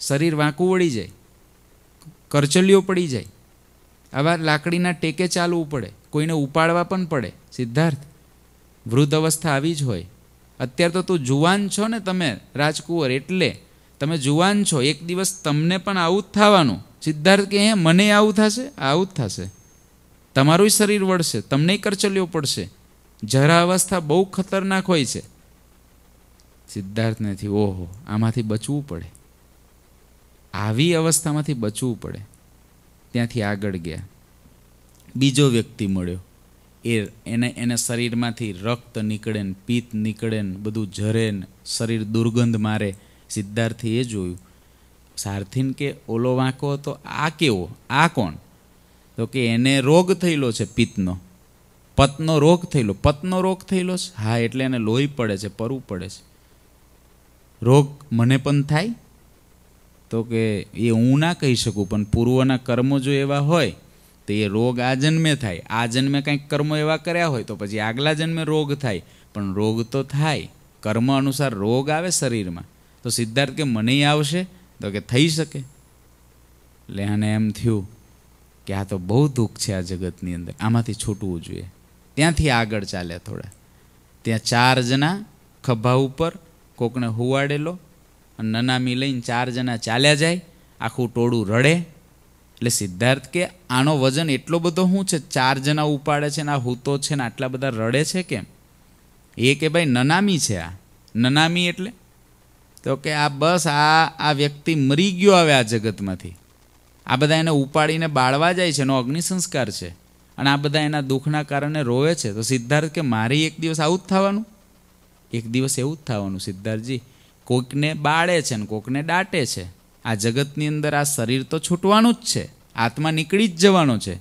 શરીર વાંકું વળી જાય. કરચલીઓ પડી જાય. આવા લાકડીના ટેકે ચાલવું પડે. કોઈને ઉપાડવા પણ પડે. સિદ્ધાર્થ, વૃદ્ધ અવસ્થા આવી જ હોય. અત્યારે તો તું જુવાન છો ને તમે, રાજકુંવર, એટલે તમે જુવાન છો, એક દિવસ તમને પણ આવું જ થવાનું. સિદ્ધાર્થ કે હે મને આવું થશે? આવું જ થશે. તમારું શરીર વળશે, તમને કરચલ્યો પડશે. જરા અવસ્થા બહુ ખતરનાક હોય છે. સિદ્ધાર્થનેથી, ઓહો, આમાંથી બચવું પડે. આવી અવસ્થામાંથી બચવું પડે. ત્યાંથી આગળ ગયા. બીજો વ્યક્તિ મળ્યો. એ એને એને શરીરમાંથી રક્ત નીકળે ને પિત્ત નીકળે ને બધું ઝરે ને શરીર દુર્ગંધ મારે, સિદ્ધાર્થે એ જોયું. સારથીન કે, ઓલો વાંકો તો આ કેવો? આ કોણ? તો કે, એને રોગ થયેલો છે પિત્તનો. પતનો રોગ થયેલો? પતનો રોગ થયેલો છે? હા, એટલે એને લોહી પડે છે, પરવું પડે છે. રોગ મને પણ થાય? તો કે, એ હું ના કહી શકું, પણ પૂર્વના કર્મો જો એવા હોય તો એ રોગ આ જન્મે થાય. આ જન્મે કંઈક કર્મો એવા કર્યા હોય તો પછી આગલા જન્મે રોગ થાય. પણ રોગ તો થાય. કર્મ અનુસાર રોગ આવે શરીરમાં. તો સિદ્ધાર્થ કે મને આવશે? તો કે થઈ શકે. એટલે આને એમ થયું કે આ તો બહુ દુઃખ છે આ જગતની અંદર. આમાંથી છૂટવું જોઈએ. ત્યાંથી આગળ ચાલ્યા થોડા. ત્યાં ચાર જણા ખભા ઉપર કોકને હુવાડેલો અને નનામી લઈને ચાર જણા ચાલ્યા જાય. આખું ટોળું રડે. એટલે સિદ્ધાર્થ કે, આનો વજન એટલો બધો શું છે? ચાર જણા ઉપાડે છે ને આ હૂતો છે ને આટલા બધા રડે છે કેમ? એ કે, ભાઈ, નનામી છે આ. નનામી એટલે? તો કે, આ બસ, આ આ વ્યક્તિ મરી ગયો આવે આ જગતમાંથી. આ બધા એને ઉપાડીને બાળવા જાય છે એનો અગ્નિ સંસ્કાર છે. અને આ બધા એના દુઃખના કારણે રોવે છે. તો સિદ્ધાર્થ કે, મારી એક દિવસ આવું જ થવાનું? એક દિવસ એવું જ થવાનું, સિદ્ધાર્થજી. કોઈકને બાળે છે ને કોઈકને દાટે છે. આ જગતની અંદર આ શરીર તો છૂટવાનું જ છે. આત્મા નીકળી જ જવાનો છે.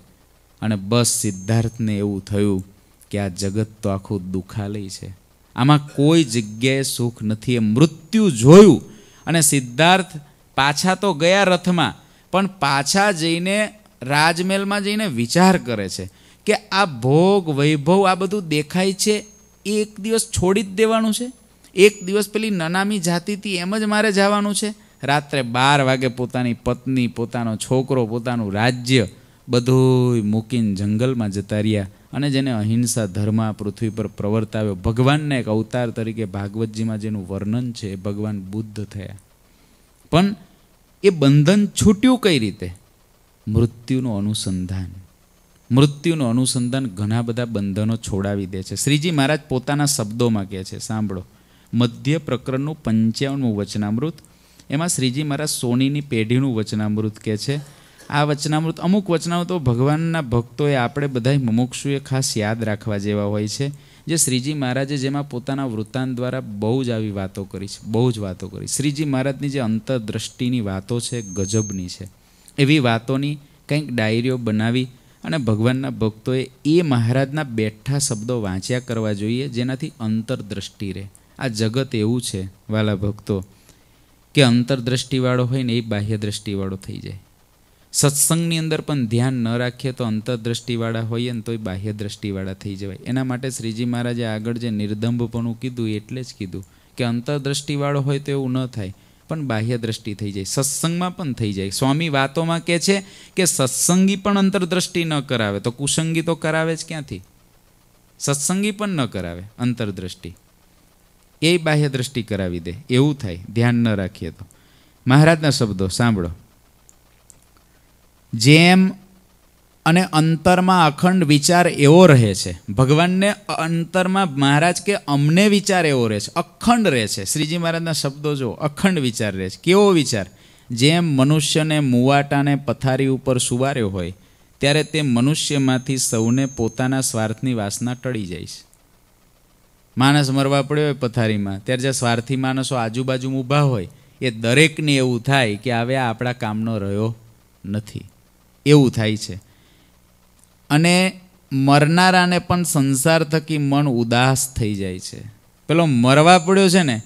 અને બસ સિદ્ધાર્થને એવું થયું કે આ જગત તો આખું દુઃખાલય છે. આમાં કોઈ જગ્યાએ સુખ નથી. એ મૃત્યુ જોયું અને સિદ્ધાર્થ પાછા તો ગયા રથમાં, પણ પાછા જઈને રાજમહેલમાં જઈને વિચાર કરે છે કે આ ભોગ વૈભવ આ બધું દેખાય છે, એક દિવસ છોડી જ દેવાનું છે? એક દિવસ પેલી નનામી જાતિથી એમ જ મારે જવાનું છે? રાત્રે બાર વાગે પોતાની પત્ની, પોતાનો છોકરો, પોતાનું રાજ્ય બધું મૂકીને જંગલમાં જતા રહ્યા અને જેને અહિંસા ધર્મ પૃથ્વી પર પ્રવર્તાવ્યો. ભગવાનને એક અવતાર તરીકે ભાગવતજીમાં જેનું વર્ણન છે, એ ભગવાન બુદ્ધ થયા. પણ એ બંધન છૂટ્યું કઈ રીતે? મૃત્યુનું અનુસંધાન. મૃત્યુનું અનુસંધાન ઘણા બધા બંધનો છોડાવી દે છે. શ્રીજી મહારાજ પોતાના શબ્દોમાં કહે છે, સાંભળો. મધ્ય પ્રકરણનું પંચાવનમું વચનામૃત એમાં શ્રીજી મહારાજ સોનીની પેઢીનું વચનામૃત કહે છે. આ વચનામૃત અમુક વચનામૃતો ભગવાનના ભક્તોએ આપણે બધા મુમુક્ષુએ ખાસ યાદ રાખવા જેવા હોય છે. જે શ્રીજી મહારાજે જેમાં પોતાના વૃત્તાંત દ્વારા બહુ જ આવી વાતો કરી છે. બહુ જ વાતો કરી. શ્રીજી મહારાજની જે અંતરદ્રષ્ટિની વાતો છે, ગજબની છે. એવી વાતોની કંઈક ડાયરીઓ બનાવી અને ભગવાનના ભક્તોએ એ મહારાજના બેઠા શબ્દો વાંચ્યા કરવા જોઈએ, જેનાથી અંતરદ્રષ્ટિ રહે. આ જગત એવું છે, વાલા ભક્તો. કે અંતરદ્રષ્ટિવાળો હોય ને એ બાહ્ય દ્રષ્ટિવાળો થઈ જાય. સત્સંગની અંદર પણ ધ્યાન ન રાખીએ તો અંતરદ્રષ્ટિવાળા હોઈએ ને તોય બાહ્ય દ્રષ્ટિવાળા થઈ જવાય. એના માટે શ્રીજી મહારાજે આગળ જે નિર્દંભપણું કીધું એટલે જ કીધું કે અંતરદ્રષ્ટિવાળો હોય તો એવું ન થાય, પણ બાહ્ય દ્રષ્ટિ થઈ જાય. સત્સંગમાં પણ થઈ જાય. સ્વામી વાતોમાં કહે છે કે સત્સંગી પણ અંતરદ્રષ્ટિ ન કરાવે. તો કુસંગી તો કરાવે જ ક્યાંથી? સત્સંગી પણ ન કરાવે અંતરદ્રષ્ટિ. એ બાહ્ય દ્રષ્ટિ કરાવી દે, એવું થાય. ધ્યાન ન રાખીએ તો. મહારાજના શબ્દો, સાંભળો. જેમ અને અંતરમાં અખંડ વિચાર એવો રહે છે, ભગવાનને અંતરમાં મહારાજ કે અમને વિચાર એવો રહે છે, અખંડ રહે છે. શ્રીજી મહારાજના શબ્દો જો અખંડ વિચાર રહે છે. કેવો વિચાર? જેમ મનુષ્યને મુવાટાને પથારી ઉપર સુવાર્યો હોય, ત્યારે તે મનુષ્યમાંથી સૌને પોતાના સ્વાર્થની વાસના ટળી જાય છે. માણસ મરવા પડ્યો હોય પથારીમાં, ત્યારે જે સ્વાર્થી માણસો આજુબાજુ ઊભા હોય, એ દરેકને એવું થાય કે હવે આ આપણા કામનો રહ્યો નથી. એવું થાય છે. અને મરનારાને પણ સંસાર થકી મન ઉદાસ થઈ જાય છે. પેલો મરવા પડ્યો છે ને,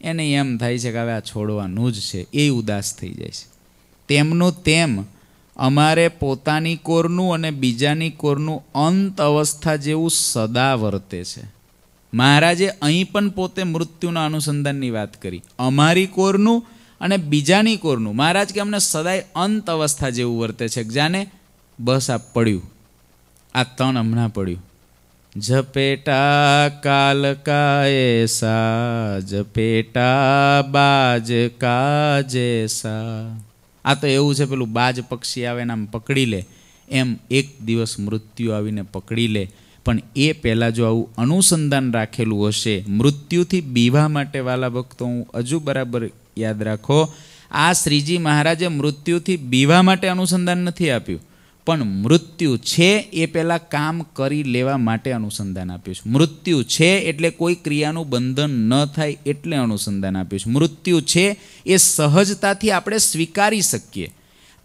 એને એમ થાય છે કે હવે આ છોડવાનું જ છે. એ ઉદાસ થઈ જાય છે. તેમનું તેમ અમારે પોતાની કોરનું અને બીજાની કોરનું અંત અવસ્થા જેવું સદા વર્તે છે. મહારાજે અહીં પણ પોતે મૃત્યુના અનુસંધાનની વાત કરી. અમારી કોરનું અને બીજાની કોરનું. મહારાજ કે અમને સદાય અંત અવસ્થા જેવું વર્તે છે. જાને બસ આ પડ્યું. આ તણ હમણાં પડ્યું. ઝપેટા કાલ સા, ઝપેટા બાજ કાજેસા આ તો એવું છે, પેલું બાજ પક્ષી આવે ને આમ પકડી લે. એમ એક દિવસ મૃત્યુ આવીને પકડી લે. પણ એ પહેલાં જો આવું અનુસંધાન રાખેલું હશે, મૃત્યુથી બીવા માટે વાલા ભક્તો, હું હજુ બરાબર યાદ રાખો, આ શ્રીજી મહારાજે મૃત્યુથી બીવા માટે અનુસંધાન નથી આપ્યું. પણ મૃત્યુ છે એ પહેલાં કામ કરી લેવા માટે અનુસંધાન આપ્યું છે. મૃત્યુ છે એટલે કોઈ ક્રિયાનું બંધન ન થાય એટલે અનુસંધાન આપ્યું છે. મૃત્યુ છે એ સહજતાથી આપણે સ્વીકારી શકીએ.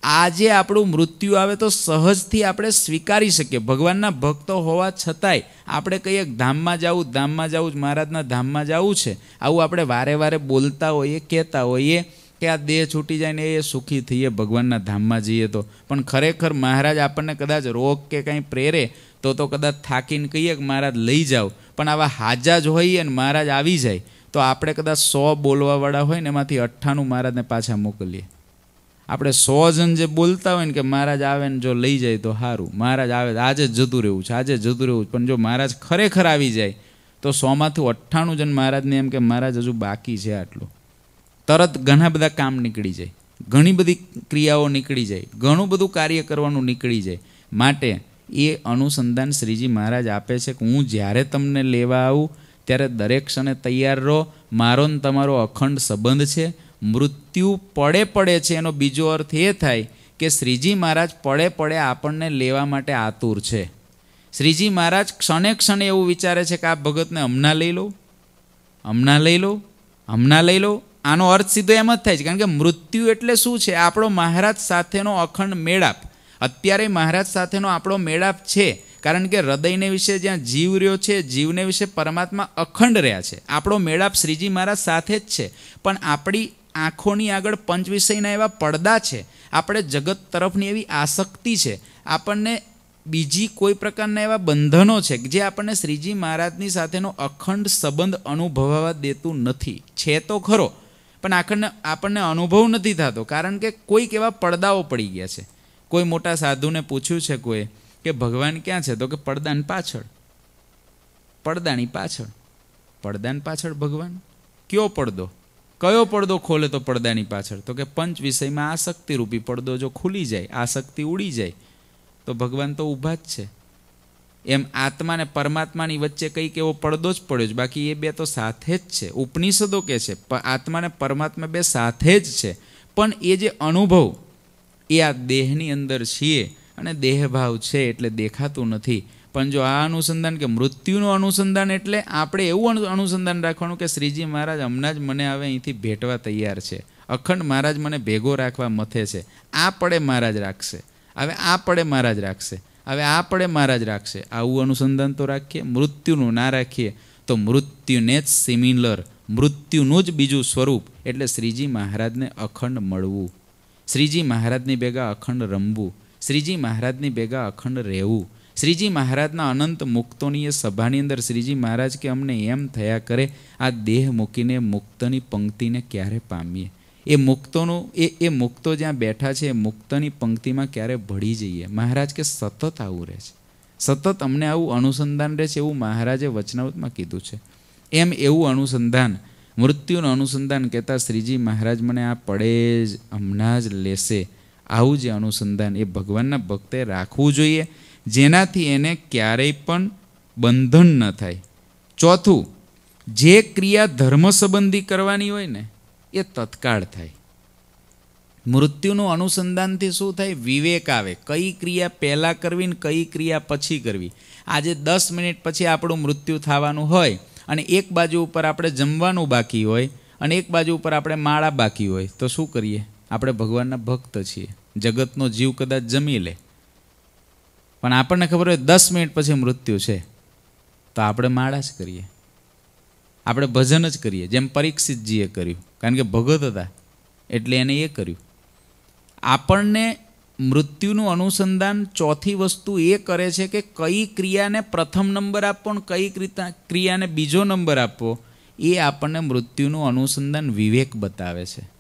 આજે આપણું મૃત્યુ આવે તો સહજથી આપણે સ્વીકારી શકીએ. ભગવાનના ભક્તો હોવા છતાંય આપણે કહીએ ધામમાં જવું ધામમાં જવું મહારાજના ધામમાં જવું છે. આવું આપણે વારે વારે બોલતા હોઈએ, કહેતા હોઈએ કે આ દેહ છૂટી જાય ને એ સુખી થઈએ ભગવાનના ધામમાં જઈએ તો. પણ ખરેખર મહારાજ આપણને કદાચ રોગ કે કંઈ પ્રેરે તો તો કદાચ થાકીને કહીએ કે મહારાજ લઈ જાઓ. પણ આવા હાજા જ હોઈએ ને મહારાજ આવી જાય તો આપણે કદાચ સો બોલવાવાળા હોય ને એમાંથી અઠ્ઠાણું મહારાજને પાછા મોકલીએ. આપણે સો જણ જે બોલતા હોય ને કે મહારાજ આવે ને જો લઈ જાય તો સારું મહારાજ આવે આજે જતું રહેવું છે, આજે જતું રહેવું છે. પણ જો મહારાજ ખરેખર આવી જાય તો સોમાંથી અઠ્ઠાણું જણ મહારાજને એમ કે મહારાજ હજુ બાકી છે આટલું. તરત ઘણા બધા કામ નીકળી જાય. ઘણી બધી ક્રિયાઓ નીકળી જાય. ઘણું બધું કાર્ય કરવાનું નીકળી જાય. માટે એ અનુસંધાન શ્રીજી મહારાજ આપે છે કે હું જ્યારે તમને લેવા આવું, ત્યારે દરેક ક્ષણે તૈયાર રહો. મારો ને તમારો અખંડ સંબંધ છે. મૃત્યુ પડે પડે છે, એનો બીજો અર્થ એ થાય કે શ્રીજી મહારાજ પડે પડે આપણને લેવા માટે આતુર છે. શ્રીજી મહારાજ ક્ષણે ક્ષણે એવું વિચારે છે કે આ ભગતને હમણાં લઈ લો, હમણાં લઈ લો, હમણાં લઈ લો. આનો અર્થ સીધો એમ જ થાય છે, કારણ કે મૃત્યુ એટલે શું છે? આપણો મહારાજ સાથેનો અખંડ મેળાપ. અત્યારે મહારાજ સાથેનો આપણો મેળાપ છે, કારણ કે હૃદયને વિશે જ્યાં જીવ રહ્યો છે, જીવને વિશે પરમાત્મા અખંડ રહ્યા છે. આપણો મેળાપ શ્રીજી મહારાજ સાથે જ છે. પણ આપણી આંખોની આગળ પંચ વિષયના એવા પડદા છે. આપણે જગત તરફની એવી આસક્તિ છે. આપણને બીજી કોઈ પ્રકારના એવા બંધનો છે જે આપણને શ્રીજી મહારાજની સાથેનો અખંડ સંબંધ અનુભવવા દેતું નથી. છે તો ખરો, પણ આપણને આપણને અનુભવ નથી થતો, કારણ કે કોઈક એવા પડદાઓ પડી ગયા છે. કોઈ મોટા સાધુને પૂછ્યું છે કોઈ કે ભગવાન ક્યાં છે? તો કે પડદાની પાછળ. પડદાની પાછળ. પડદાની પાછળ ભગવાન? કયો પડદો? કયો પડદો ખોલે તો પડદાની પાછળ? તો કે પંચ વિષયમાં આસક્તિ રૂપી પડદો જો ખુલી જાય, આસક્તિ ઉડી જાય, તો ભગવાન તો ઊભા જ છે. એમ આત્મા ને પરમાત્માની વચ્ચે કંઈક એવો પડદો જ પડ્યો છે. બાકી એ બે તો સાથે જ છે. ઉપનિષદો કે છે આત્મા ને પરમાત્મા બે સાથે જ છે. પણ એ જે અનુભવ, એ આ દેહની અંદર છીએ અને દેહભાવ છે એટલે દેખાતું નથી. પણ જો આ અનુસંધાન કે મૃત્યુનું અનુસંધાન એટલે આપણે એવું અનુસંધાન રાખવાનું કે શ્રીજી મહારાજ હમણાં જ મને હવે અહીંથી ભેટવા તૈયાર છે. અખંડ મહારાજ મને ભેગો રાખવા મથે છે. આ પડે મહારાજ રાખશે. હવે આ પડે મહારાજ રાખશે. હવે આ પડે મહારાજ રાખશે. આવું અનુસંધાન તો રાખીએ. મૃત્યુનું ના રાખીએ. તો મૃત્યુને જ સિમિલર મૃત્યુનું જ બીજું સ્વરૂપ. એટલે શ્રીજી મહારાજને અખંડ મળવું. શ્રીજી મહારાજની ભેગા અખંડ રમવું. શ્રીજી મહારાજની ભેગા અખંડ રહેવું. શ્રીજી મહારાજના અનંત મુક્તોની એ સભાની અંદર શ્રીજી મહારાજ કે અમને એમ થયા કરે, આ દેહ મૂકીને મુક્તની પંક્તિને ક્યારે પામીએ? એ મુક્તોનું, એ એ મુક્તો જ્યાં બેઠા છે, એ મુક્તની પંક્તિમાં ક્યારે ભળી જઈએ? મહારાજ કે, સતત આવું રહે છે. સતત અમને આવું અનુસંધાન રહે છે એવું મહારાજે વચનાવતમાં કીધું છે. એમ એવું અનુસંધાન, મૃત્યુનું અનુસંધાન કહેતા શ્રીજી મહારાજ મને, આ પડે જ, હમણાં જ લેશે. આવું જે અનુસંધાન, એ ભગવાનના ભક્તે રાખવું જોઈએ. જેનાથી એને ક્યારેય પણ બંધન ન થાય. ચોથું, જે ક્રિયા ધર્મ સંબંધી કરવાની હોય ને, એ તત્કાળ થાય. મૃત્યુનું અનુસંધાનથી શું થાય? વિવેક આવે. કઈ ક્રિયા પહેલાં કરવી ને કઈ ક્રિયા પછી કરવી. આજે દસ મિનિટ પછી આપણું મૃત્યુ થવાનું હોય અને એક બાજુ ઉપર આપણે જમવાનું બાકી હોય અને એક બાજુ ઉપર આપણે માળા બાકી હોય, તો શું કરીએ? આપણે ભગવાનના ભક્ત છીએ. જગતનો જીવ કદાચ જમી લે. પણ આપણને ખબર હોય દસ મિનિટ પછી મૃત્યુ છે. તો આપણે માળા જ કરીએ. આપણે ભજન જ કરીએ. જેમ પરીક્ષિતજીએ કર્યું. કારણ કે ભગત હતા. એટલે એને એ કર્યું. આપણને મૃત્યુનું અનુસંધાન ચોથી વસ્તુ એ કરે છે કે કઈ ક્રિયાને પ્રથમ નંબર આપવો અને કઈ ક્રિયાને બીજો નંબર આપવો એ આપણને મૃત્યુનું અનુસંધાન વિવેક બતાવે છે.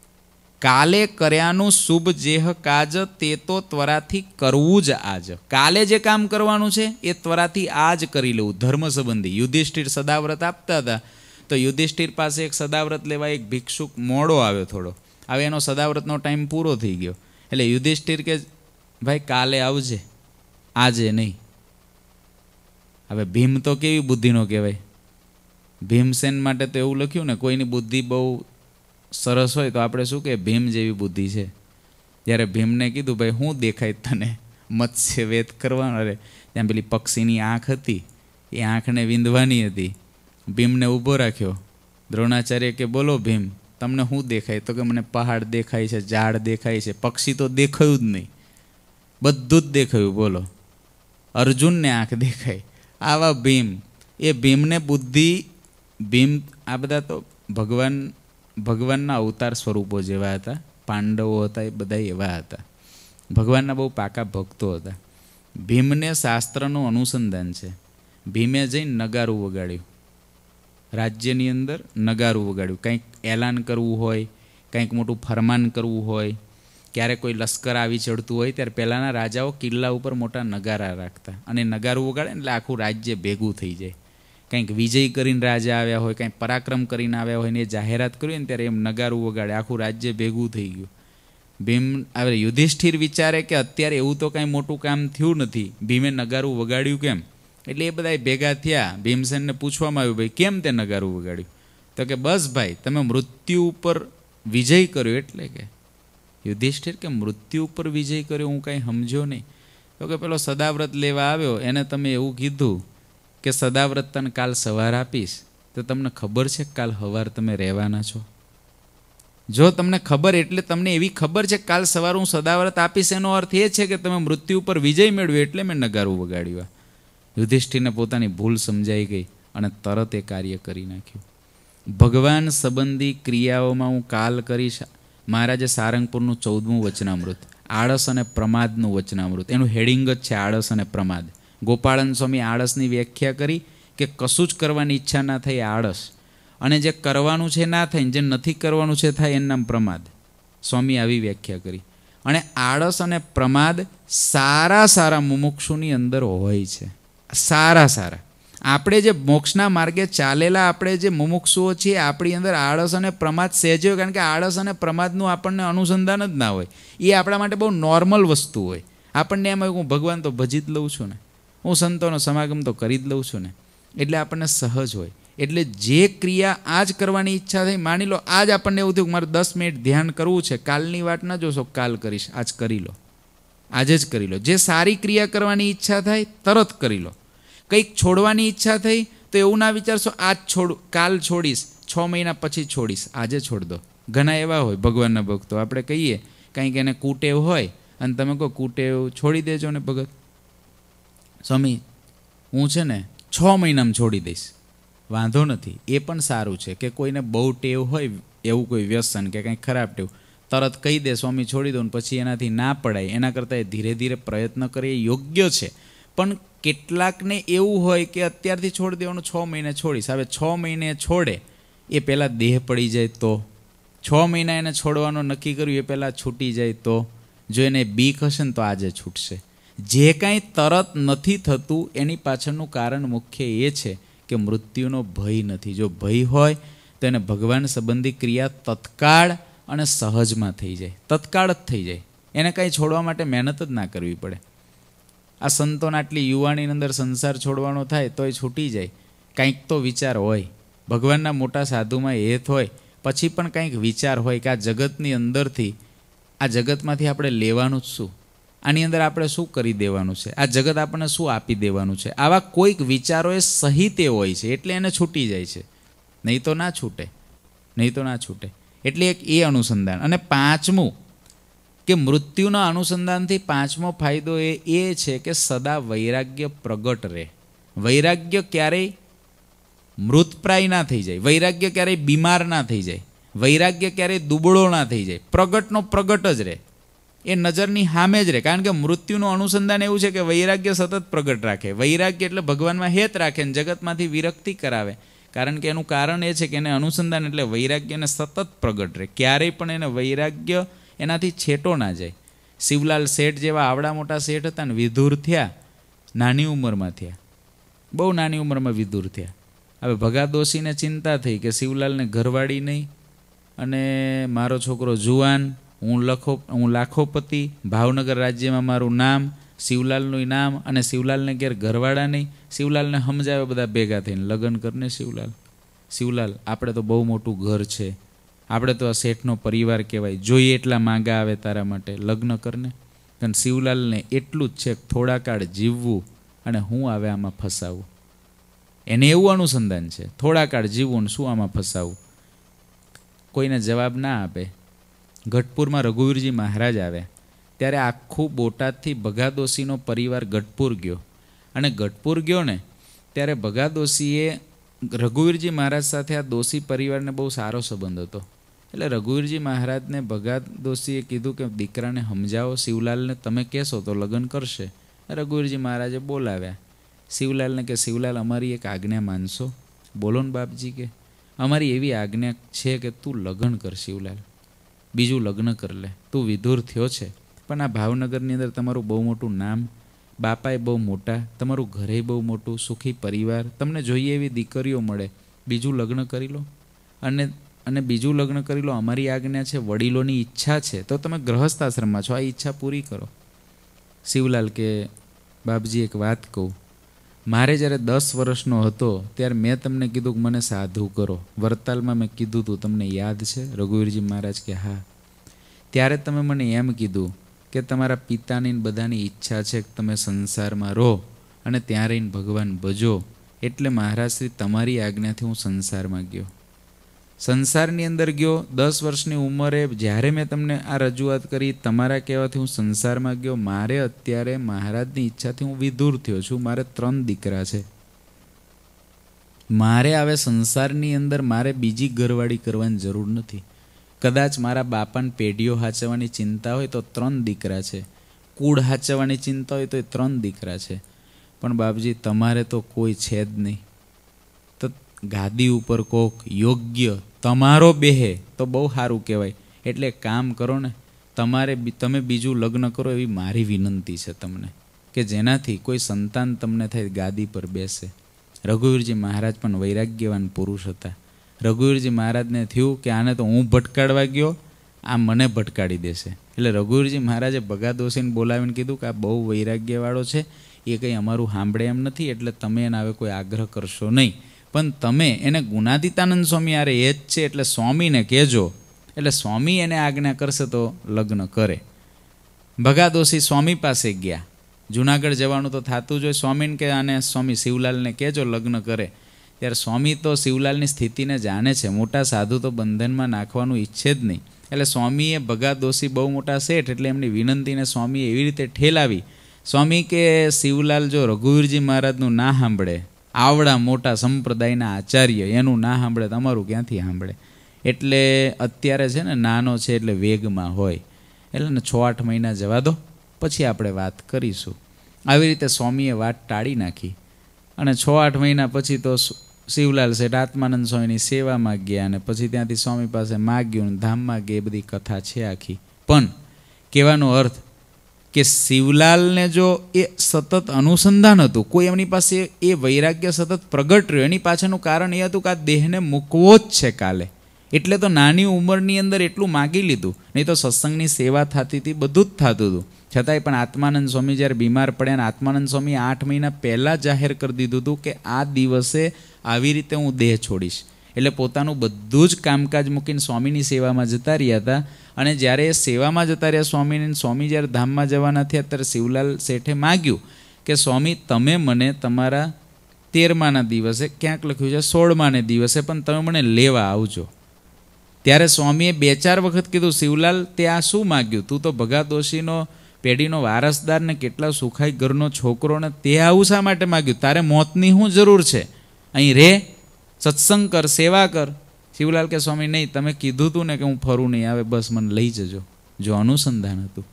કાલે કર્યાનું શુભ જેહ કાજ તે તો ત્વરાથી કરવું જ આજ. કાલે જે કામ કરવાનું છે, એ ત્વરાથી આજ કરી લેવું. ધર્મ સંબંધી યુધિષ્ઠિર સદાવ્રત આપતા હતા. તો યુધિષ્ઠિર પાસે એક સદાવ્રત લેવા એક ભિક્ષુક મોડો આવ્યો થોડો. હવે એનો સદાવ્રતનો ટાઈમ પૂરો થઈ ગયો. એટલે યુધિષ્ઠિર કે, ભાઈ, કાલે આવજે. આજે નહીં. હવે ભીમ તો કેવી બુદ્ધિનો કહેવાય? ભીમસેન માટે તો એવું લખ્યું ને, કોઈની બુદ્ધિ બહુ સરસ હોય તો આપણે શું કે ભીમ જેવી બુદ્ધિ છે. જ્યારે ભીમને કીધું, ભાઈ શું દેખાય તને? મત્સ્ય વેદ કરવાનો અરે ત્યાં પેલી પક્ષીની આંખ હતી. એ આંખને વિંધવાની હતી. ભીમને ઊભો રાખ્યો. દ્રોણાચાર્ય કે, બોલો ભીમ, તમને શું દેખાય? તો કે, મને પહાડ દેખાય છે, ઝાડ દેખાય છે, પક્ષી તો દેખાયું જ નહીં. બધું જ દેખાયું, બોલો. અર્જુનને આંખ દેખાય આવા ભીમ. એ ભીમને બુદ્ધિ, ભીમ, આ બધા તો ભગવાન ભગવાનના અવતાર સ્વરૂપો જેવા હતા, પાંડવો હતા, એ બધા એવા હતા. ભગવાનના બહુ પાકા ભક્તો હતા. ભીમને શાસ્ત્રનું અનુસંધાન છે. ભીમે જઈને નગારું વગાડ્યું. રાજ્યની અંદર નગારું વગાડ્યું. કંઈક એલાન કરવું હોય, કંઈક મોટું ફરમાન કરવું હોય, ક્યારે કોઈ લશ્કર આવી ચડતું હોય, ત્યારે પહેલાંના રાજાઓ કિલ્લા ઉપર મોટા નગારા રાખતા. અને નગારું વગાડે એટલે આખું રાજ્ય ભેગું થઈ જાય. કંઈક વિજય કરીને રાજા આવ્યા હોય, કંઈક પરાક્રમ કરીને આવ્યા હોય ને એ જાહેરાત કરી ને ત્યારે એમ નગારું વગાડે. આખું રાજ્ય ભેગું થઈ ગયું. ભીમ હવે યુધિષ્ઠિર વિચારે કે અત્યારે એવું તો કાંઈ મોટું કામ થયું નથી. ભીમે નગારું વગાડ્યું કેમ? એટલે એ બધા ભેગા થયા. ભીમસેનને પૂછવામાં આવ્યું, ભાઈ, કેમ તે નગારું વગાડ્યું? તો કે, બસ ભાઈ, તમે મૃત્યુ ઉપર વિજય કર્યો. એટલે કે, યુધિષ્ઠિર કે મૃત્યુ ઉપર વિજય કર્યો? હું કાંઈ સમજ્યો નહીં. તો કે, પેલો સદાવ્રત લેવા આવ્યો. એને તમે એવું કીધું કે સદાવ્રત તને કાલ સવાર આપીશ, તો તમને ખબર છે કાલ સવાર તમે રહેવાના છો? જો તમને ખબર એટલે તમને એવી ખબર છે કાલ સવાર હું સદાવ્રત આપીશ, એનો અર્થ એ છે કે તમે મૃત્યુ ઉપર વિજય મેળવ્યો એટલે મેં નગારું વગાડ્યું. યુધિષ્ઠિરને પોતાની ભૂલ સમજાઈ ગઈ અને તરત એ કાર્ય કરી નાખ્યું. ભગવાન સંબંધી ક્રિયાઓમાં હું કાલ કરીશ. મહારાજે સારંગપુરનું ચૌદમું વચનામૃત, આળસ અને પ્રમાદનું વચનામૃત. એનું હેડિંગ જ છે આળસ અને પ્રમાદ. ગોપાળન સ્વામી આળસની વ્યાખ્યા કરી કે કશું જ કરવાની ઈચ્છા ના થઈ આળસ. અને જે કરવાનું છે ના થાય જે નથી કરવાનું છે થાય એનું નામ પ્રમાદ. સ્વામી આવી વ્યાખ્યા કરી. અને આળસ અને પ્રમાદ સારા સારા મુમુક્ષુની અંદર હોય છે. સારા સારા. આપણે જે મોક્ષના માર્ગે ચાલેલા આપણે જે મુમુક્ષુઓ છીએ, આપણી અંદર આળસ અને પ્રમાદ સહેજ હોય, કારણ કે આળસ અને પ્રમાદનું આપણને અનુસંધાન જ ના હોય. એ આપણા માટે બહુ નોર્મલ વસ્તુ હોય. આપણને એમ હું ભગવાન તો ભજી જ લઉં છું ને. હું સંતોનો સમાગમ તો કરી જ લઉં છું ને. એટલે આપણને સહજ હોય. એટલે જે ક્રિયા આજ કરવાની ઈચ્છા થઈ, માની લો, આજ આપણને એવું થયું કે મારે દસ મિનિટ ધ્યાન કરવું છે, કાલની વાત ના જોશો, કાલ કરીશ, આજ કરી લો. આજે જ કરી લો. જે સારી ક્રિયા કરવાની ઈચ્છા થાય, તરત કરી લો. કંઈક છોડવાની ઈચ્છા થઈ, તો એવું ના વિચારશો, આજ છોડ, કાલ છોડીશ, છ મહિના પછી છોડીશ, આજે છોડ દો. ઘણા એવા હોય ભગવાનના ભક્તો. આપણે કહીએ, કંઈક એને કુટેવ હોય, અને તમે કહો, કુટેવ છોડી દેજો ને ભગત. સ્વામી, હું છે ને છ મહિનામાં છોડી દઈશ. વાંધો નથી. એ પણ સારું છે કે કોઈને બહુ ટેવ હોય એવું કોઈ વ્યસન કે કંઈક ખરાબ ટેવ, તરત કહી દે, સ્વામી, છોડી દો ને પછી એનાથી ના પડાય. એના કરતાં એ ધીરે ધીરે પ્રયત્ન કરીએ, યોગ્ય છે. પણ કેટલાકને એવું હોય કે અત્યારથી છોડી દેવાનું, છ મહિને છોડીશ. હવે છ મહિને છોડે, એ પહેલાં દેહ પડી જાય તો. છ મહિના એને છોડવાનું નક્કી કર્યું, એ પહેલાં છૂટી જાય તો. જો એને બીક હશે ને તો આજે છૂટશે. જે કાંઈ તરત નથી થતું, એની પાછળનું કારણ મુખ્ય એ છે કે મૃત્યુનો ભય નથી. જો ભય હોય, તો એને ભગવાન સંબંધી ક્રિયા તત્કાળ અને સહજમાં થઈ જાય. તત્કાળ જ થઈ જાય. એને કાંઈ છોડવા માટે મહેનત જ ના કરવી પડે. આ સંતોને આટલી યુવાનીની અંદર સંસાર છોડવાનો થાય, તોય છૂટી જાય. કંઈક તો વિચાર હોય. ભગવાનના મોટા સાધુમાં હેત હોય. પછી પણ કંઈક વિચાર હોય કે આ જગતની અંદરથી, આ જગતમાંથી આપણે લેવાનું જ શું? આની અંદર આપણે શું કરી દેવાનું છે? આ જગત આપણને શું આપી દેવાનું છે? આવા કોઈક વિચારો એ સહિતે હોય છે, એટલે એને છૂટી જાય છે. નહીં તો ના છૂટે. નહીં તો ના છૂટે. એટલે એક એ અનુસંધાન. અને પાંચમું, કે મૃત્યુના અનુસંધાનથી પાંચમો ફાયદો એ એ છે કે સદા વૈરાગ્ય પ્રગટ રહે. વૈરાગ્ય ક્યારેય મૃતપ્રાય ના થઈ જાય. વૈરાગ્ય ક્યારેય બીમાર ના થઈ જાય. વૈરાગ્ય ક્યારેય દુબળો ના થઈ જાય. પ્રગટનો પ્રગટ જ રહે. એ નજરની સામે જ રહે. કારણ કે મૃત્યુનું અનુસંધાન એવું છે કે વૈરાગ્ય સતત પ્રગટ રાખે. વૈરાગ્ય એટલે ભગવાનમાં હેત રાખે ને જગતમાંથી વિરક્તિ કરાવે. કારણ કે એનું કારણ એ છે કે એને અનુસંધાન એટલે વૈરાગ્યને સતત પ્રગટ રહે. ક્યારેય પણ એને વૈરાગ્ય એનાથી છેટો ના જાય. શિવલાલ શેઠ જેવા આવડા મોટા શેઠ હતા ને વિધુર થયા, નાની ઉંમરમાં થયા. બહુ નાની ઉંમરમાં વિધુર થયા. હવે ભગાદોશીને ચિંતા થઈ કે શિવલાલને ઘરવાળી નહીં અને મારો છોકરો જુવાન હું લખો હું લાખોપતિ, ભાવનગર રાજ્યમાં મારું નામ, શિવલાલનું નામ અને શિવલાલને ઘેર ઘરવાળા નહીં, શિવલાલને સમજાવે બધા ભેગા થઈને. લગ્ન કરીને શિવલાલ. શિવલાલ, આપણે તો બહુ મોટું ઘર છે. આપણે તો આ શેઠનો પરિવાર કહેવાય. જોઈએ એટલા માંગા આવે તારા માટે. લગ્ન કરને. કારણ શિવલાલને એટલું જ છે થોડા કાળ જીવવું અને હું આવે આમાં ફસાવું. એને એવું અનુસંધાન છે. થોડા કાળ જીવવું ને શું આમાં ફસાવું? કોઈને જવાબ ના આપે. ગઢપુરમાં રઘુવીરજી મહારાજ આવ્યા ત્યારે આખું બોટાદથી ભગાદોશીનો પરિવાર ગઢપુર ગયો. અને ગઢપુર ગયો ને, ત્યારે ભગાદોશીએ રઘુવીરજી મહારાજ સાથે આ દોશી પરિવારને બહુ સારો સંબંધ હતો. એટલે રઘુવીરજી મહારાજને ભગાદોશીએ કીધું કે, દીકરાને સમજાવો, શિવલાલને તમે કહેશો તો લગ્ન કરશે. રઘુવીરજી મહારાજે બોલાવ્યા. શિવલાલને કે, શિવલાલ, અમારી એક આજ્ઞા માનશો. બોલો ને બાપજી કે, અમારી એવી આજ્ઞા છે કે તું લગ્ન કર, શિવલાલ. બીજું લગ્ન કરી લે. તું વિધુર થયો છે. પણ આ ભાવનગરની અંદર તમારું બહુ મોટું નામ, બાપાએ બહુ મોટા, તમારું ઘરે બહુ મોટું, સુખી પરિવાર, તમને જોઈએ એવી દીકરીઓ મળે. બીજું લગ્ન કરી લો. અને અને બીજું લગ્ન કરી લો. અમારી આજ્ઞા છે વડીલોની ઈચ્છા છે. તો તમે ગ્રહસ્થ આશ્રમમાં છો. આ ઈચ્છા પૂરી કરો. શિવલાલ કે બાપજી એક વાત કહું. મારે જ્યારે દસ વર્ષનો હતો, ત્યારે મેં તમને કીધું કે મને સાધુ કરો. વરતાલમાં મેં કીધું હતું તમને યાદ છે? રઘુવીરજી મહારાજ કે, હા. ત્યારે તમે મને એમ કીધું કે તમારા પિતાની બધાની ઈચ્છા છે કે તમે સંસારમાં રહો અને ત્યાં રહીને ભગવાન ભજો. એટલે મહારાજશ્રી તમારી આજ્ઞાથી હું સંસારમાં ગયો. સંસારની અંદર ગયો, દસ વર્ષની ઉંમરે જ્યારે મેં તમને આ રજૂઆત કરી, તમારા કહેવાથી હું સંસારમાં ગયો, મારે અત્યારે મહારાજની ઈચ્છાથી હું વિધુર થયો છું. મારે ત્રણ દીકરા છે. મારે હવે સંસારની અંદર મારે બીજી ઘરવાળી કરવાની જરૂર નથી. કદાચ મારા બાપાને પેઢીઓ હાચવવાની ચિંતા હોય તો ત્રણ દીકરા છે. કુળ હાચવવાની ચિંતા હોય તો એ ત્રણ દીકરા છે. પણ બાપજી, તમારે તો કોઈ છે જ નહીં. ગાદી ઉપર કોક યોગ્ય તમારો બેહે તો બહુ સારું કહેવાય. એટલે કામ કરો ને, તમારે તમે બીજું લગ્ન કરો એવી મારી વિનંતી છે તમને. કે જેનાથી કોઈ સંતાન તમને થાય ગાદી પર બેસે. રઘુવીરજી મહારાજ પણ વૈરાગ્યવાન પુરુષ હતા. રઘુવીરજી મહારાજને થયું કે આને તો હું ભટકાડવા ગયો, આ મને ભટકાડી દેશે. એટલે રઘુવીરજી મહારાજે ભગાદોશીને બોલાવીને કીધું કે આ બહુ વૈરાગ્યવાળો છે, એ કંઈ અમારું સાંભળે એમ નથી, એટલે તમે એને હવે કોઈ આગ્રહ કરશો નહીં. પણ તમે એને ગુણાતીતાનંદ સ્વામી આરે એ જ છે એટલે સ્વામીને કહેજો. એટલે સ્વામી એને આજ્ઞા કરશે તો લગ્ન કરે. ભગાદોશી સ્વામી પાસે ગયા. જુનાગઢ જવાનું તો થતું જ હોય સ્વામીને કે આને સ્વામી શિવલાલને કહેજો લગ્ન કરે. ત્યારે સ્વામી તો શિવલાલની સ્થિતિને જાણે છે. મોટા સાધુ તો બંધનમાં નાખવાનું ઈચ્છે જ નહીં. એટલે સ્વામીએ ભગાદોશી બહુ મોટા શેઠ એટલે એમની વિનંતીને સ્વામીએ એવી રીતે ઠેલાવી. સ્વામી કે શિવલાલ જો રઘુવીરજી મહારાજનું ના સાંભળે આવડા મોટા સંપ્રદાયના આચાર્ય, એનું ના સાંભળે તમારું ક્યાંથી સાંભળે? એટલે અત્યારે છે ને નાનો છે એટલે વેગમાં હોય. એટલે છ આઠ મહિના જવા દો, પછી આપણે વાત કરીશું. આવી રીતે સ્વામીએ વાત ટાળી નાખી. અને છ આઠ મહિના પછી તો શિવલાલ શેઠ આત્માનંદ સ્વામીની સેવામાં ગયા અને પછી ત્યાંથી સ્વામી પાસે માગ્યું ધામમાં ગયા બધી કથા છે આખી. પણ કહેવાનો અર્થ કે શિવલાલને જો એ સતત અનુસંધાન હતું, કોઈ એમની પાસે એ વૈરાગ્ય સતત પ્રગટ રહ્યું, એની પાછળનું કારણ એ હતું કે આ દેહને મૂકવો જ છે કાલે. એટલે તો નાની ઉંમરની અંદર એટલું માગી લીધું. નહીં તો સત્સંગની સેવા થતી હતી, બધું જ થતું હતું. છતાંય પણ આત્માનંદ સ્વામી જ્યારે બીમાર પડ્યા અને આત્માનંદ સ્વામી આઠ મહિના પહેલાં જાહેર કરી દીધું હતું કે આ દિવસે આવી રીતે હું દેહ છોડીશ. એટલે પોતાનું બધું જ કામકાજ મૂકીને સ્વામીની સેવામાં જતા રહ્યા હતા. અને જ્યારે એ સેવામાં જતા રહ્યા સ્વામીને, સ્વામી જ્યારે ધામમાં જવાના થયા, ત્યારે શિવલાલ શેઠે માગ્યું કે, સ્વામી, તમે મને તમારા તેરમાના દિવસે ક્યાંક લખ્યું છે? સોળમાને દિવસે, પણ તમે મને લેવા આવજો. ત્યારે સ્વામીએ બે ચાર વખત કીધું, શિવલાલ, તે આ શું માગ્યું? તું તો ભગા દોશીનો પેઢીનો વારસદાર ને કેટલા સુખાઈ ઘરનો છોકરો ને તે આવું શા માટે માગ્યું? તારે મોતની શું જરૂર છે? અહીં રે. સત્સંગ કર, સેવા કર. શિવલાલ કે, સ્વામી, નહીં, તમે કીધું હતું ને કે હું ફરું નહીં, આવે, બસ, મને લઈ જજો. જો અનુસંધાન હતું.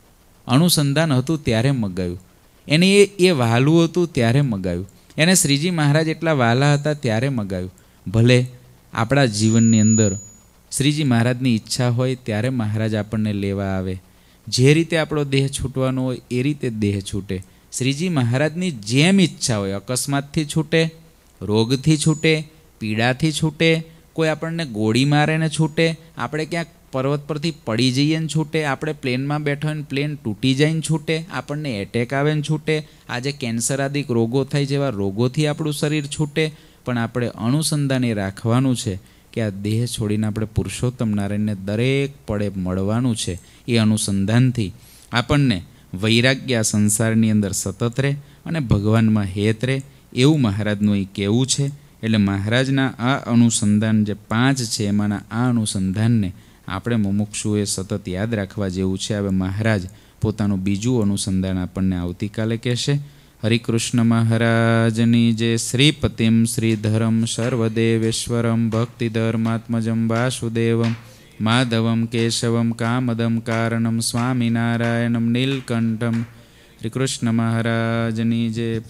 અનુસંધાન હતું ત્યારે મગાવ્યું એને એ એ વહાલું હતું ત્યારે મગાવ્યું એને શ્રીજી મહારાજ એટલા વહાલા હતા ત્યારે મગાવ્યું ભલે આપણા જીવનની અંદર શ્રીજી મહારાજની ઈચ્છા હોય ત્યારે મહારાજ આપણને લેવા આવે. જે રીતે આપણો દેહ છૂટવાનો હોય એ રીતે દેહ છૂટે. શ્રીજી મહારાજની જેમ ઈચ્છા હોય, અકસ્માતથી છૂટે, રોગથી છૂટે પીડાથી છૂટે, કોઈ આપણને ગોળી મારે ને છૂટે, આપણે ક્યાંક પર્વત પરથી પડી જઈએ ને છૂટે, આપણે પ્લેનમાં બેઠો ને પ્લેન તૂટી જાય ને છૂટે, આપણને એટેક આવે ને છૂટે, આજે કેન્સર આદિક રોગો થાય જેવા રોગોથી આપણું શરીર છૂટે, પણ આપણે અનુસંધાને રાખવાનું છે કે આ દેહ છોડીને આપણે પુરુષોત્તમ નારાયણને દરેક પડે મળવાનું છે એ અનુસંધાનથી આપણને વૈરાગ્ય સંસારની અંદર સતત રહે અને ભગવાનમાં હેત રહે એવું મહારાજનું એ કહેવું છે. એટલે મહારાજના આ અનુસંધાન જે પાંચ છે, એમાંના આ અનુસંધાનને આપણે મુમુક્ષુએ સતત યાદ રાખવા જેવું છે. હવે મહારાજ પોતાનું બીજું અનુસંધાન આપણને આવતીકાલે કહેશે. હરિકૃષ્ણ મહારાજની જે શ્રીપતિમ શ્રીધરમ સર્વદેવેશ્વરમ ભક્તિધર્માત્મજમ વાસુદેવમ માધવમ કેશવમ કામદમ કારણમ સ્વામિનારાયણમ નીલકંઠમ. શ્રી કૃષ્ણ મહારાજની જે